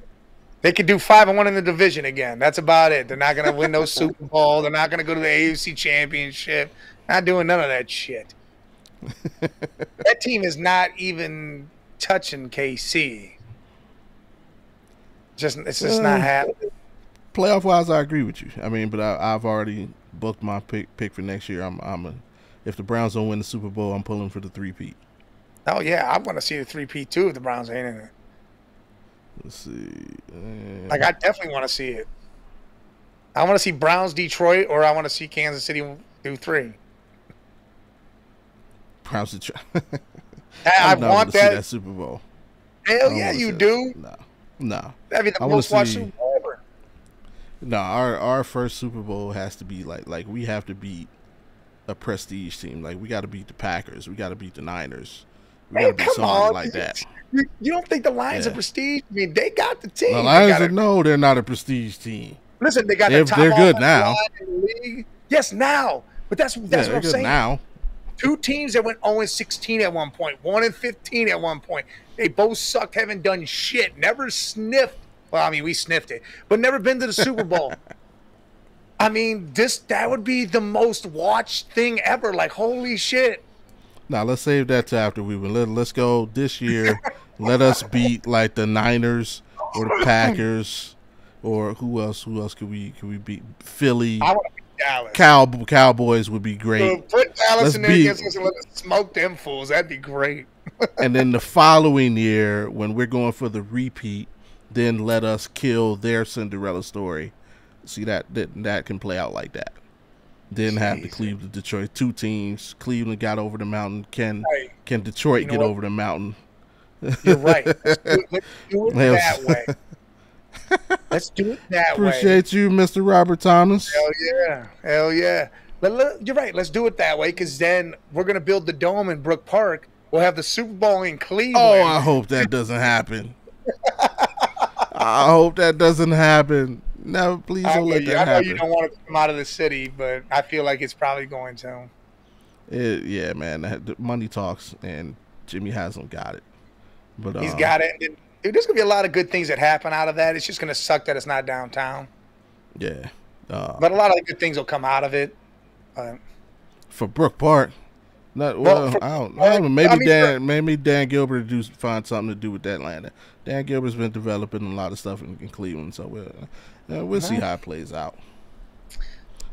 They could do five and one in the division again. That's about it. They're not going to win no Super Bowl. They're not going to go to the AFC Championship. Not doing none of that shit. <laughs> that team is not even touching KC. Just it's just Uh, not happening. Playoff wise, I agree with you. I mean, but I, I've already booked my pick pick for next year. I'm I'm a if the Browns don't win the Super Bowl, I'm pulling for the three peat. Oh yeah, I want to see the three P too if the Browns ain't in it. Let's see. Uh, Like I definitely want to see it. I want to see Browns Detroit or I want to see Kansas City do three. Browns. try. <laughs> I, I want that. that Super Bowl. Hell yeah, you do. No, no. That'd be the I most watched see- Super Bowl ever. No, our our first Super Bowl has to be like like we have to beat a prestige team. Like we got to beat the Packers. We got to beat the Niners. We Man, to beat on. like that. You, you don't think the Lions Yeah. are prestige? I mean, they got the team. The Lions are a- no, they're not a prestige team. listen, they got They're- the top they're good now. the league. Yes, now. But that's that's they're what I'm saying. now. Two teams that went 0 16 at one point, 1 and 15 at one point. They both sucked, haven't done shit, never sniffed. Well, I mean, we sniffed it, but never been to the Super Bowl. <laughs> I mean, this that would be the most watched thing ever. Like, holy shit. Now let's save that to after we win. Let, let's go this year. let us beat like the Niners or the Packers or who else? Who else could we could we beat? Philly. I want to Dallas. Cow Cowboys would be So great. put Dallas Let's in there beat- against us and let us smoke them fools. That'd be great. <laughs> and then the following year, when we're going for the repeat, then let us kill their Cinderella story. See that that, that can play out like that. Then have the Cleveland, Detroit, two teams. Cleveland got over the mountain. Can Right. can Detroit You know get what? over the mountain? You're right. <laughs> Let's do it, let's do it that way. <laughs> Let's do it that way. Appreciate you, Mr. Robert Thomas. Hell yeah. Hell yeah. Let- let- you're right. Let's do it that way because then we're going to build the dome in Brook Park. We'll have the Super Bowl in Cleveland. Oh, I hope that doesn't happen. <laughs> I hope that doesn't happen. No, please don't let you, that I know you don't want to come out of the city, but I feel like it's probably going to. It, yeah, man. the money talks, and Jimmy Haslam got it. But He's um, got it. There's going to be a lot of good things that happen out of that. It's just going to suck that it's not downtown. Yeah. Uh, but a lot of good things will come out of it. Uh, for Brook Park, not well. well for, I, don't, I don't know. Maybe I mean, Dan, maybe Dan Gilbert do find something to do with that land. Dan Gilbert's been developing a lot of stuff in, in Cleveland, so we'll uh, we'll see how it plays out.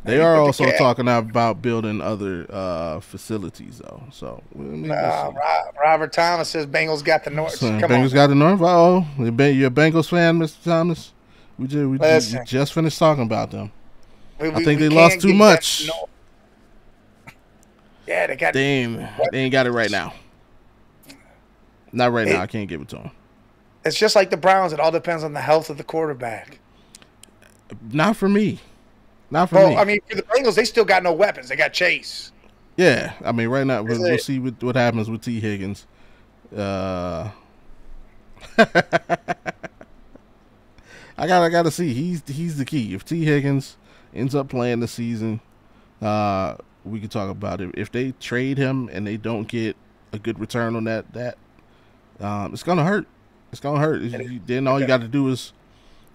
They are also talking about building other uh, facilities, though. So, nah, Robert Thomas says Bengals got the North. So, Bengals on. got the North. Oh, you're a Bengals fan, Mr. Thomas? We just, we, we just finished talking about them. We, we, I think they lost too much. Yeah, they got. They ain't, they ain't got it right now. Not right it, now. I can't give it to them. It's just like the Browns. It all depends on the health of the quarterback. Not for me. Not for well, me. I mean, for the Bengals, they still got no weapons. They got Chase. Yeah, I mean, right now we'll, we'll see what, what happens with T. Higgins. Uh, <laughs> I got I got to see. He's he's the key. If T. Higgins ends up playing the season, uh, we can talk about it. If they trade him and they don't get a good return on that, that um, it's gonna hurt. It's gonna hurt. then all you got to do is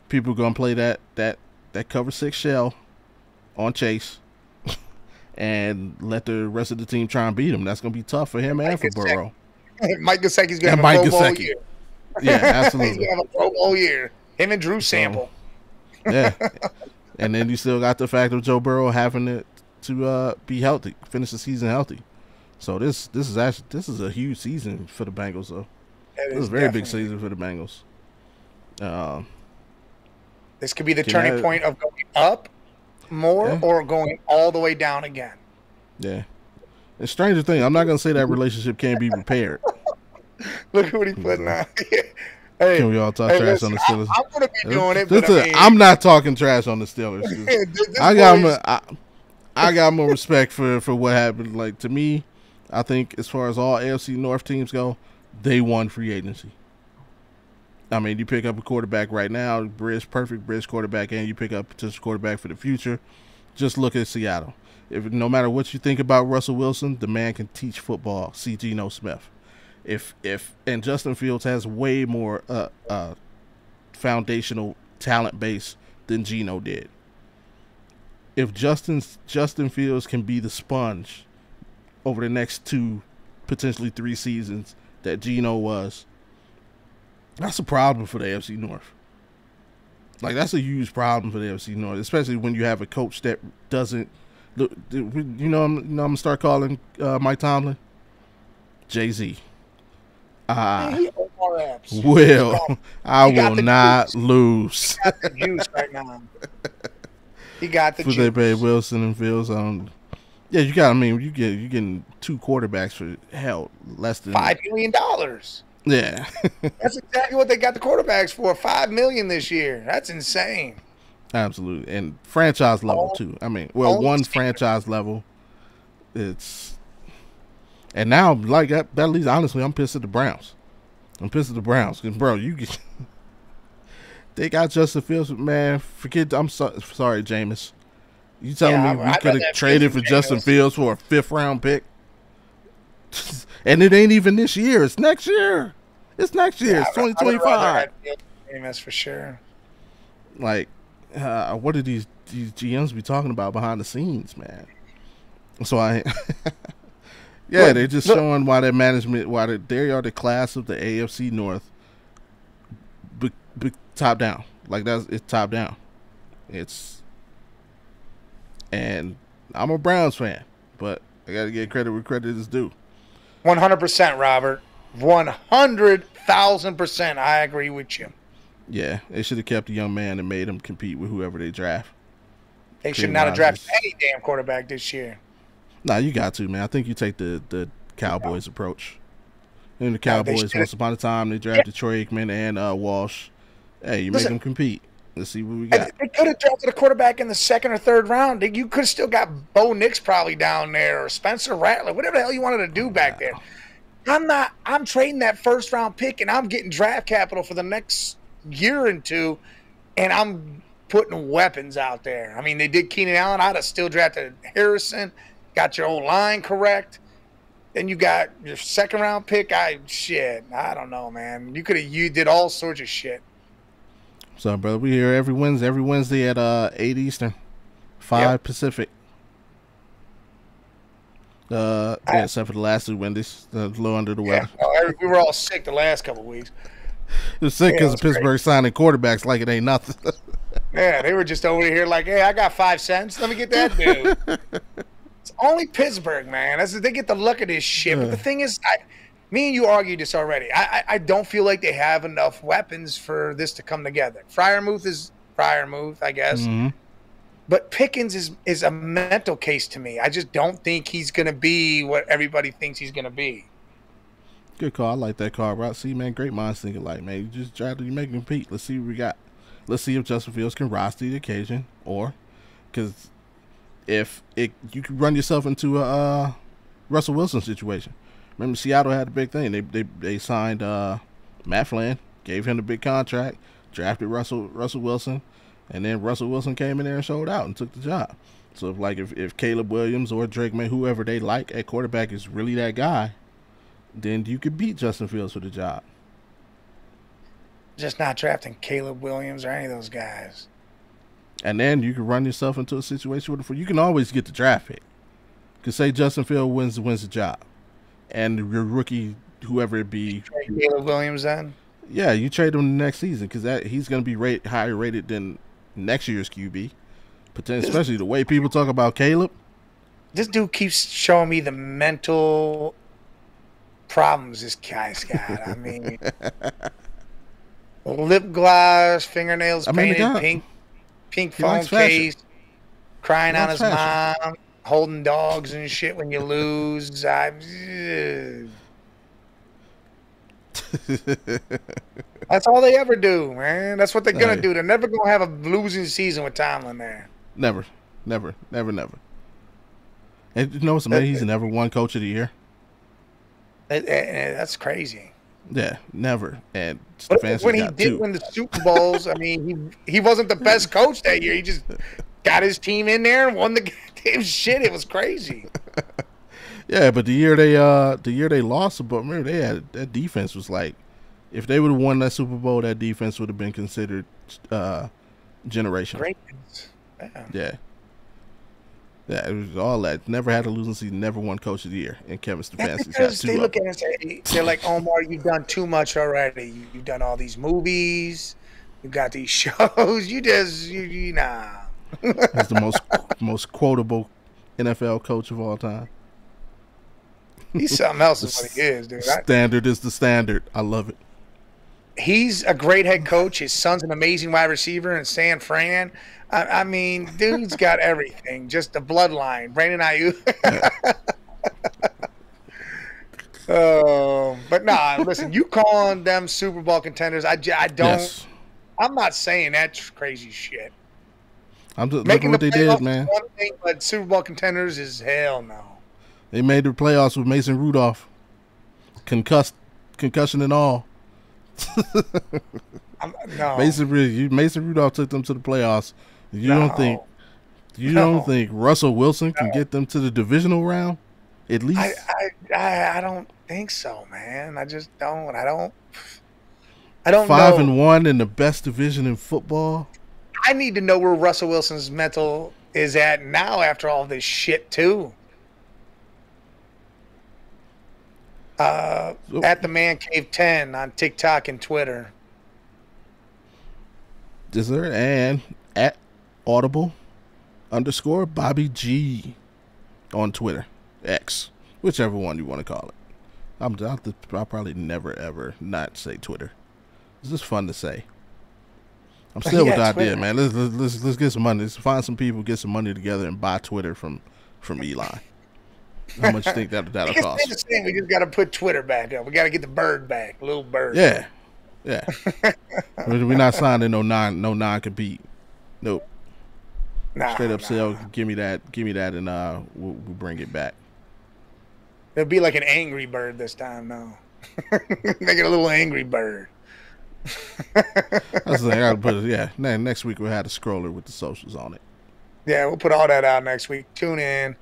people gonna play that that that cover six shell on Chase and let the rest of the team try and beat him. That's gonna be tough for him and for Burrow. <laughs> Mike Gesicki's gonna have a Pro Bowl year. Yeah, absolutely. <laughs> He's gonna have a Pro Bowl year. Him and Drew Sample. So, yeah. <laughs> and then you still got the fact of Joe Burrow having it to uh, be healthy, finish the season healthy. So this this is actually this is a huge season for the Bengals though. It this is a very big season for the Bengals. Um, this could be the turning point of going up more yeah. or going all the way down again. Yeah. And stranger thing, I'm not gonna say that relationship can't be repaired. <laughs> Look at what he putting mm-hmm. <laughs> out. Hey, Can we all talk hey, trash listen, on the Steelers? I, am gonna be doing it, but I mean, I'm not talking trash on the Steelers. <laughs> I got more, I, I got more respect for for what happened. Like to me, I think as far as all AFC North teams go, they won free agency. I mean, you pick up a quarterback right now, bridge perfect bridge quarterback, and you pick up potential quarterback for the future. Just look at Seattle. If no matter what you think about Russell Wilson, the man can teach football. See Geno Smith if if and Justin Fields has way more uh, uh, foundational talent base than Geno did. If Justin Justin Fields can be the sponge over the next two, potentially three seasons that Geno was, that's a problem for the AFC North. Like that's a huge problem for the AFC North, especially when you have a coach that doesn't. Look, you know, I'm, you know, I'm gonna start calling uh, Mike Tomlin Jay Z. Uh, well, I will not juice. lose. He got the juice right now. He got the for juice. Wilson and Fields. Um, yeah, you got. I mean, you get you getting two quarterbacks for hell less than five million dollars. Yeah, <laughs> that's exactly what they got the quarterbacks for. Five million this year. That's insane. Absolutely, and franchise level too. I mean, well, one franchise level. It's and now, like that, that leads honestly, I'm pissed at the Browns. I'm pissed at the Browns because, bro, you get <laughs> they got Justin Fields, man. Forget. I'm so, sorry, Jameis. You telling yeah, me we could have traded for. Justin Fields for a fifth round pick? <laughs> and it ain't even this year. It's next year. It's next year. Yeah, it's 2025. That's for sure. Like, uh, what are these these GMs be talking about behind the scenes, man? So I. <laughs> Yeah, look, they're just look, showing why their management, why they, they are the class of the AFC North, be, be, top down. Like that's it's top down. It's and I'm a Browns fan, but I got to get credit where credit is due. One hundred percent, Robert. One hundred thousand percent. I agree with you. Yeah, they should have kept the young man and made him compete with whoever they draft. They should not have drafted any damn quarterback this year. Nah, you got to, man. I think you take the the Cowboys yeah. approach. And the Cowboys, once upon a time, they drafted yeah. Troy Aikman and uh, Walsh. Hey, you Listen, make them compete. Let's see what we got. They could have drafted a quarterback in the second or third round. You could have still got Bo Nix probably down there or Spencer Rattler, whatever the hell you wanted to do back there. I'm not. I'm trading that first round pick and I'm getting draft capital for the next year and two, and I'm putting weapons out there. I mean, they did Keenan Allen. I'd have still drafted Harrison got your own line correct. Then you got your second round pick. I shit. I don't know, man. You could have you did all sorts of shit. So, brother, we here every Wednesday, every Wednesday at uh eight Eastern, five Yep. Pacific. Uh, yeah, except for the last two Wednesdays, a little under the weather. every- we were all sick the last couple weeks. It's sick because great. Pittsburgh signing quarterbacks like it ain't nothing. <laughs> Yeah, they were just over here like, "Hey, I got five cents. Let me get that dude." <laughs> it's only Pittsburgh, man. That's they get the luck of this shit. But the thing is, I, me and you argued this already. I, I, I don't feel like they have enough weapons for this to come together. Freiermuth is Freiermuth, I guess. Mhm. But Pickens is is a mental case to me. I just don't think he's gonna be what everybody thinks he's gonna be. Good call. I like that call, Rob. See, man, great minds think alike, man. You just try to you make him compete. Let's see what we got. Let's see if Justin Fields can rise to the occasion, or because if it you could run yourself into a uh, Russell Wilson situation. Remember, Seattle had a big thing. They they they signed uh, Matt Flynn, gave him the big contract, drafted Russell Russell Wilson, and then Russell Wilson came in there and showed out and took the job. So if like if, if Caleb Williams or Drake Maye, whoever they like at quarterback is really that guy, then you could beat Justin Fields for the job. Just not drafting Caleb Williams or any of those guys. And then you can run yourself into a situation where you can always get the draft pick. Cause say Justin Fields wins wins the job, and your rookie, whoever it be, Trade Caleb Williams then. yeah, you trade him next season because that he's going to be rate, higher rated than next year's QB. Potentially, especially the way people talk about Caleb. This dude keeps showing me the mental problems this guy's got. I <laughs> mean, lip gloss, fingernails I mean, painted guy- pink, pink phone case, crying on his fashion. mom, holding dogs and shit when you lose. I, <laughs> that's all they ever do, man. That's what they're gonna Hey. do. They're never gonna have a losing season with Tomlin there. never, never, never, never. And you know what's amazing? He's never one coach of the year. That- that- that's crazy. Yeah, never. And Stefanski when he did two. win the Super Bowls, I mean, he he wasn't the best coach that year. He just got his team in there and won the <laughs> goddamn shit. It was crazy. <laughs> Yeah, but the year they uh the year they lost, but remember they had that defense was like, if they would have won that Super Bowl, that defense would have been considered uh generational. Great. Yeah. Yeah. Yeah, it was all that. Never had a losing season, never won coach of the year. And Kevin That's Stefanski's had two they look at and say, they're like, Omar, you've done too much already. You, you've done all these movies. You got these <laughs> shows. You just, you, you nah. He's the most most quotable NFL coach of all time. He's something else is what he is, dude. Standard is the standard. I love it. he's a great head coach. His son's an amazing wide receiver in San Fran. I, I mean, dude's got everything. Just the bloodline. Brandon Aiyuk. Oh, <laughs> but nah. Listen, you calling them Super Bowl contenders? I, I don't. Yes. I'm not saying that's crazy shit. I'm just Making looking what the they did, man. one thing, but Super Bowl contenders is hell no. They made the playoffs with Mason Rudolph. Concussed concussion and all. <laughs> I'm, no. Mason Mason Rudolph took them to the playoffs. You no. don't think you No. don't think Russell Wilson can get them to the divisional round? At least I, I, I, I don't think so, man. I just don't. I don't. I don't five know. and one in the best division in football. I need to know where Russell Wilson's mental is at now after all this shit too. Uh, So- at the Man Cave Ten on TikTok and Twitter. Is there and at Audible underscore Bobby G on Twitter, X, whichever one you want to call it. I'm I'll, probably never ever not say Twitter. It's just fun to say. I'm still with the idea, Twitter. man. Let's, let's let's let's get some money. Let's find some people, get some money together, and buy Twitter from from Elon. How much you think that <laughs> that'll It's cost? the same. We just got to put Twitter back up. We got to get the bird back, little bird. Yeah, yeah. <laughs> We're not signing no non no non compete. Nope. Nah, Straight up nah. sell. Give me that. Give me that, and uh, we'll, we'll bring it back. It'll be like an angry bird this time, though. <laughs> Make it a little angry bird. <laughs> That's the thing. I gotta put it. Yeah. Next week we'll have a scroller with the socials on it, Yeah, we'll put all that out next week. Tune in.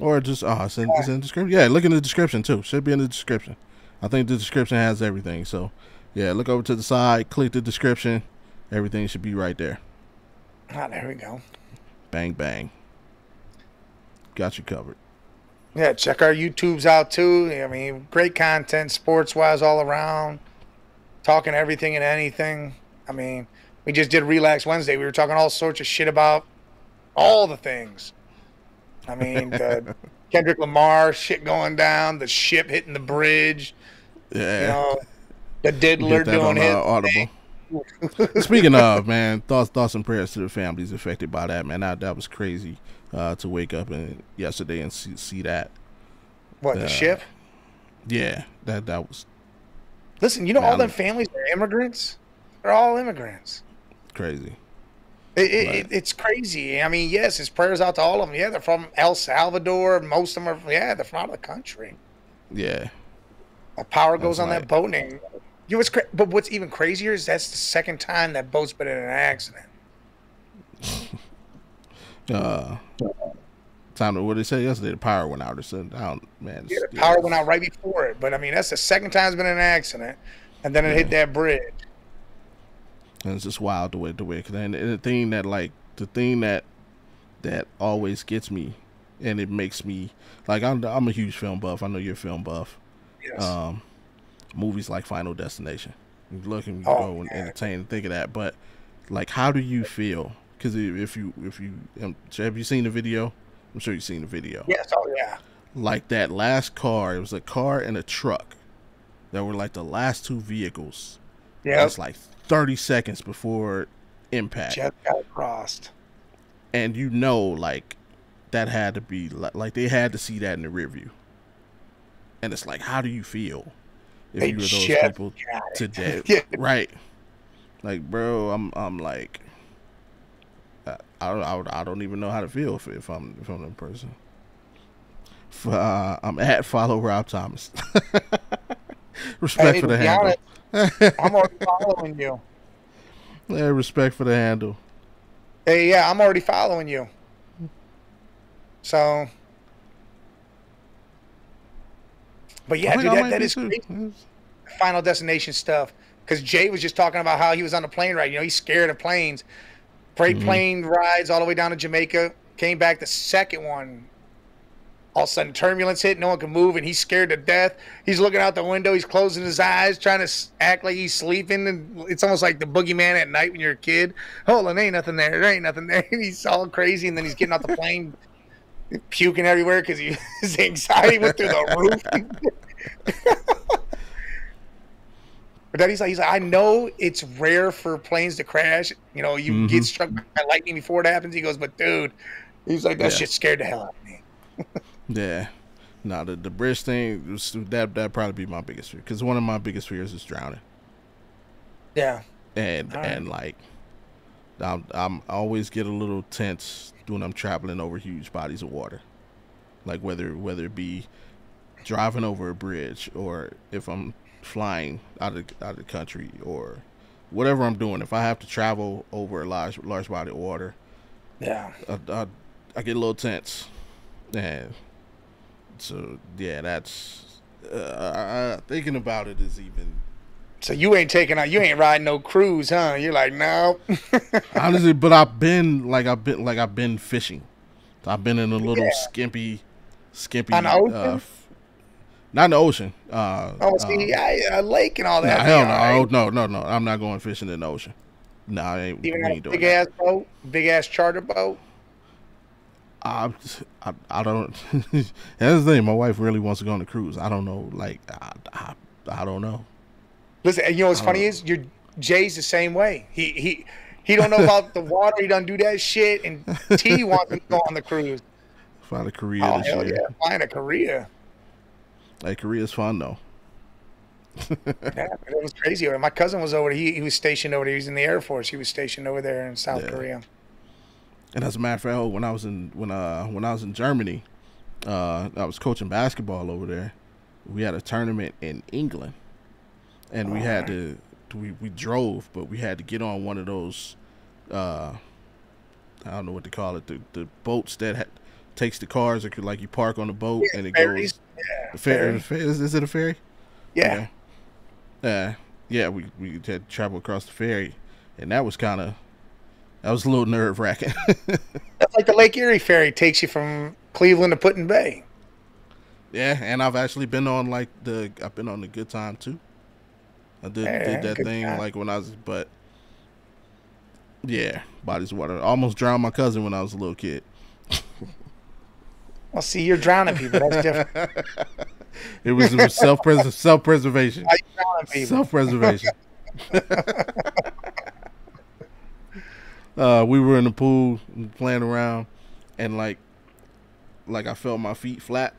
or just oh, it's in, it's in the description. Yeah, look in the description too. Should be in the description. I think the description has everything. So, yeah, look over to the side, click the description. Everything should be right there. Ah, there we go. Bang bang. Got you covered. Yeah, check our YouTubes out too. I mean, great content, sports wise, all around. Talking everything and anything. I mean, we just did Relax Wednesday. We were talking all sorts of shit about all the things. I mean, the <laughs> Kendrick Lamar shit going down, the ship hitting the bridge. Yeah. You know, the diddler doing on, his uh, Audible. Speaking of <laughs> man, thoughts, thoughts and prayers to the families affected by that man. That that was crazy uh, to wake up and yesterday and see, see that. What Uh, the ship? Yeah, that that was Listen, you know all them families are immigrants. They're all immigrants. crazy. It, it, Right. it's crazy. I mean, yes, his prayers out to all of them. Yeah, they're from El Salvador. Most of them are. Yeah, they're from out of the country. Yeah, A power goes That's on that boat, and you know what's cra- but what's even crazier is that's the second time that boat's been in an accident. <laughs> uh, time to what they said yesterday. The power went out or something. I don't, man. Yeah, the power went out right before it, but I mean that's the second time it's been an accident, and then it hit that bridge. And it's just wild the way the way. And, the thing that like the thing that that always gets me, and it makes me like I'm I'm a huge film buff. I know you're a film buff. Yes. Um, movies like Final Destination. You look and Oh, go and entertain and think of that. But like, how do you feel? Because if you if you um, have you seen the video? I'm sure you've seen the video. yes. Oh yeah. Like that last car, it was a car and a truck that were like the last two vehicles. Yeah. It's like 30 seconds before impact. Just got crossed. and you know like that had to be like, like they had to see that in the rear view and it's like how do you feel if They you were those people today <laughs> Yeah. right like bro i'm i'm like I, I don't I, don't even know how to feel if, if i'm if i'm that person uh, i'm at follow rob thomas <laughs> respect Hey, for the handle honest, I'm already <laughs> following you. yeah, respect for the handle Hey, yeah, I'm already following you. So, but yeah, dude, that, that is. Final Destination stuff. Because Jay was just talking about how he was on a plane ride. You know, he's scared of planes. Freight Mhm. plane rides all the way down to Jamaica. Came back the second one. All of a sudden, turbulence hit. No one can move, and he's scared to death. He's looking out the window. He's closing his eyes, trying to act like he's sleeping. And it's almost like the boogeyman at night when you're a kid. Hold on, there ain't nothing there. There ain't nothing there. And <laughs> he's all crazy, and then he's getting off the plane, puking everywhere because <laughs> his anxiety went through the roof. <laughs> But then he's like, he's like, I know it's rare for planes to crash. You know, you get Mhm. struck by lightning before it happens. He goes, but dude, he's like, that Yeah. shit scared the hell out of me. <laughs> Yeah. No, the the bridge thing was, that that probably be my biggest fear because one of my biggest fears is drowning, Yeah. and right. and like, I'm I'm I always get a little tense when I'm traveling over huge bodies of water, like whether whether it be driving over a bridge or if I'm flying out of out of the country or whatever I'm doing. If I have to travel over a large large body of water, Yeah. I, I, I get a little tense, and so yeah, that's uh, uh, thinking about it is even So you ain't taking out, you ain't riding no cruise, huh? You're like, no. <laughs> honestly. But I've been like I've been like I've been fishing. I've been in a little Yeah. skimpy, skimpy. Uh, not in the ocean. Uh, oh, see, uh, I, a lake and all nah, that. hell yeah, no, right. oh, no, no, no. I'm not going fishing in the ocean. No, I ain't. Even a ain't big that. ass boat, big ass charter boat. I, I, I don't. <laughs> That's the thing. My wife really wants to go on a cruise. I don't know. Like, I, I, I don't know. Listen, and you know what's funny don't is your Jay's the same way. He he he don't know about the water. He doesn't do that shit. And T <laughs> wants to go on the cruise. Find a Korea Oh this hell year. yeah, flying to Korea. Like Korea's fun though. <laughs> Yeah, it was crazy. My cousin was over. there. He he was stationed over there. He was in the Air Force. He was stationed over there in South Yeah. Korea. And as a matter of fact, when I was in when uh when I was in Germany, uh I was coaching basketball over there. We had a tournament in England, and we had to we we drove, but we had to get on one of those uh I don't know what to call it the the boats that ha- takes the cars or like you park on the boat and it Ferries. goes Yeah, the ferry. ferry. Is, is it a ferry? Yeah. Yeah. Uh, yeah, we, we had to travel across the ferry and that was kind of that was a little nerve wracking. <laughs> That's like the Lake Erie ferry takes you from Cleveland to Put Bay. Yeah, and I've actually been on like the I've been on the good time too. I did yeah, did that thing time. like when I was, but yeah, bodies water. almost drowned my cousin when I was a little kid. <laughs> well, see, you're drowning people. That's different. <laughs> it was, self self preservation. Self preservation. <laughs> uh, we were in the pool playing around, and like, like I felt my feet flat.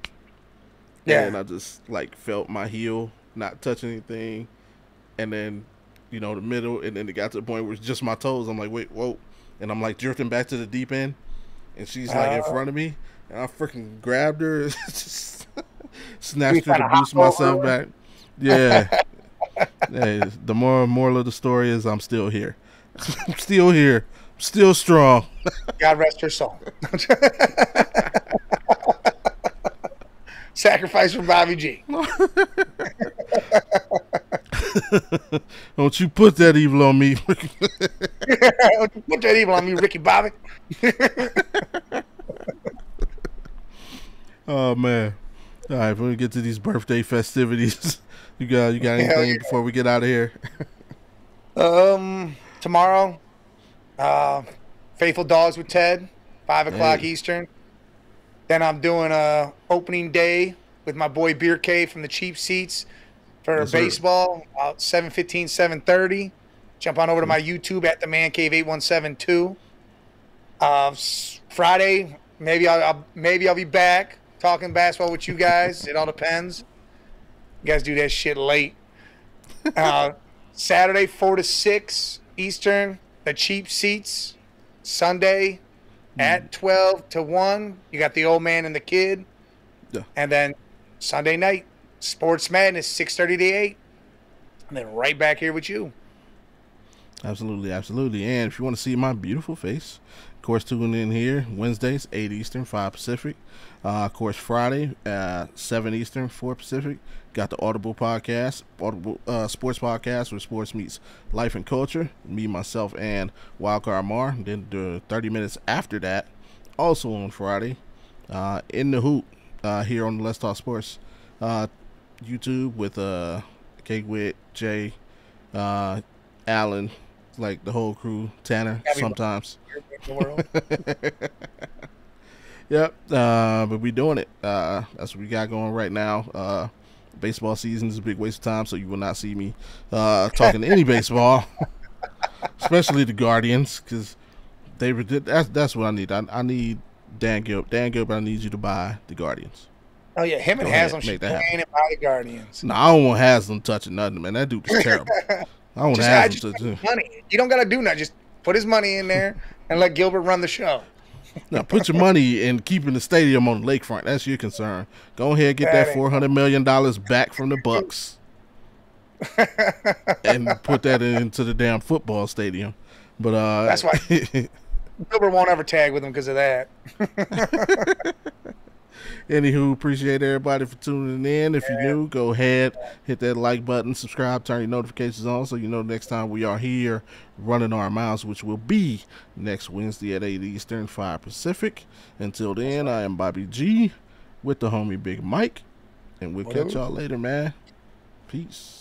Yeah. And I just like felt my heel not touch anything, and then, you know, the middle, and then it got to the point where it's just my toes. I'm like, wait, whoa, and I'm like drifting back to the deep end, and she's like uh, in front of me, and I freaking grabbed her, <laughs> just snatched her to boost myself back. Yeah. hey, the more moral of the story is I'm still here. <laughs> I'm still here. I'm still strong. God rest her soul. <laughs> Sacrifice for Bobby G. Don't you put that evil on me. Don't you put that evil on me, Ricky Bobby. Oh man. All right, when we get to these birthday festivities, <laughs> you got you got anything yeah. before we get out of here? um, tomorrow, uh, Faithful Dogs with Ted, five o'clock hey. Eastern. Then I'm doing a opening day with my boy Beer K from the Cheap Seats for yes, baseball about 7:15, 7:30. Jump on over to my YouTube at the Man Cave 8172. Uh, Friday, maybe I'll, I'll, maybe I'll be back talking basketball with you guys. it all depends. You guys do that shit late. Uh, Saturday, four to six Eastern. The cheap seats. Sunday, at 12 to 1, you got the old man and the kid. Yeah. And then Sunday night, Sports Madness, 6.30 to 8. And then right back here with you. Absolutely, absolutely. And if you want to see my beautiful face, of course, tune in here Wednesdays, 8 Eastern, 5 Pacific. Uh, of course, Friday, uh, 7 Eastern, 4 Pacific. Got the Audible podcast, Audible uh, Sports Podcast, where sports meets life and culture. Me, myself, and Wildcard Mar. Then the 30 minutes after that, also on Friday, uh, in the hoop uh, here on the Let's Talk Sports uh, YouTube with uh, K Wit, Jay, uh, Allen, like the whole crew, Tanner sometimes. <laughs> yep, uh, but we doing it. Uh, that's what we got going right now. Uh, baseball season is a big waste of time, so you will not see me uh, talking any baseball, <laughs> especially the Guardians, because they that's that's what I need. I, I need Dan Gilbert. Dan Gilbert, I need you to buy the Guardians. Oh yeah, him and Go Haslam should it by the Guardians. No, I don't want Haslam touching nothing, man. That dude is <laughs> terrible. I want Haslam to money. You don't gotta do nothing. Just put his money in there and let Gilbert run the show. now put your money in keeping the stadium on the lakefront. That's your concern. Go ahead, get that, that four hundred million dollars back from the Bucks, and put that into the damn football stadium. But uh, that's why <laughs> Gilbert won't ever tag with him because of that. <laughs> Anywho, appreciate everybody for tuning in. If you're new, go ahead, hit that like button, subscribe, turn your notifications on so you know next time we are here running our miles, which will be next Wednesday at 8 Eastern, 5 Pacific. Until then, I am Bobby G with the homie Big Mike, and we'll catch y'all later, man. Peace.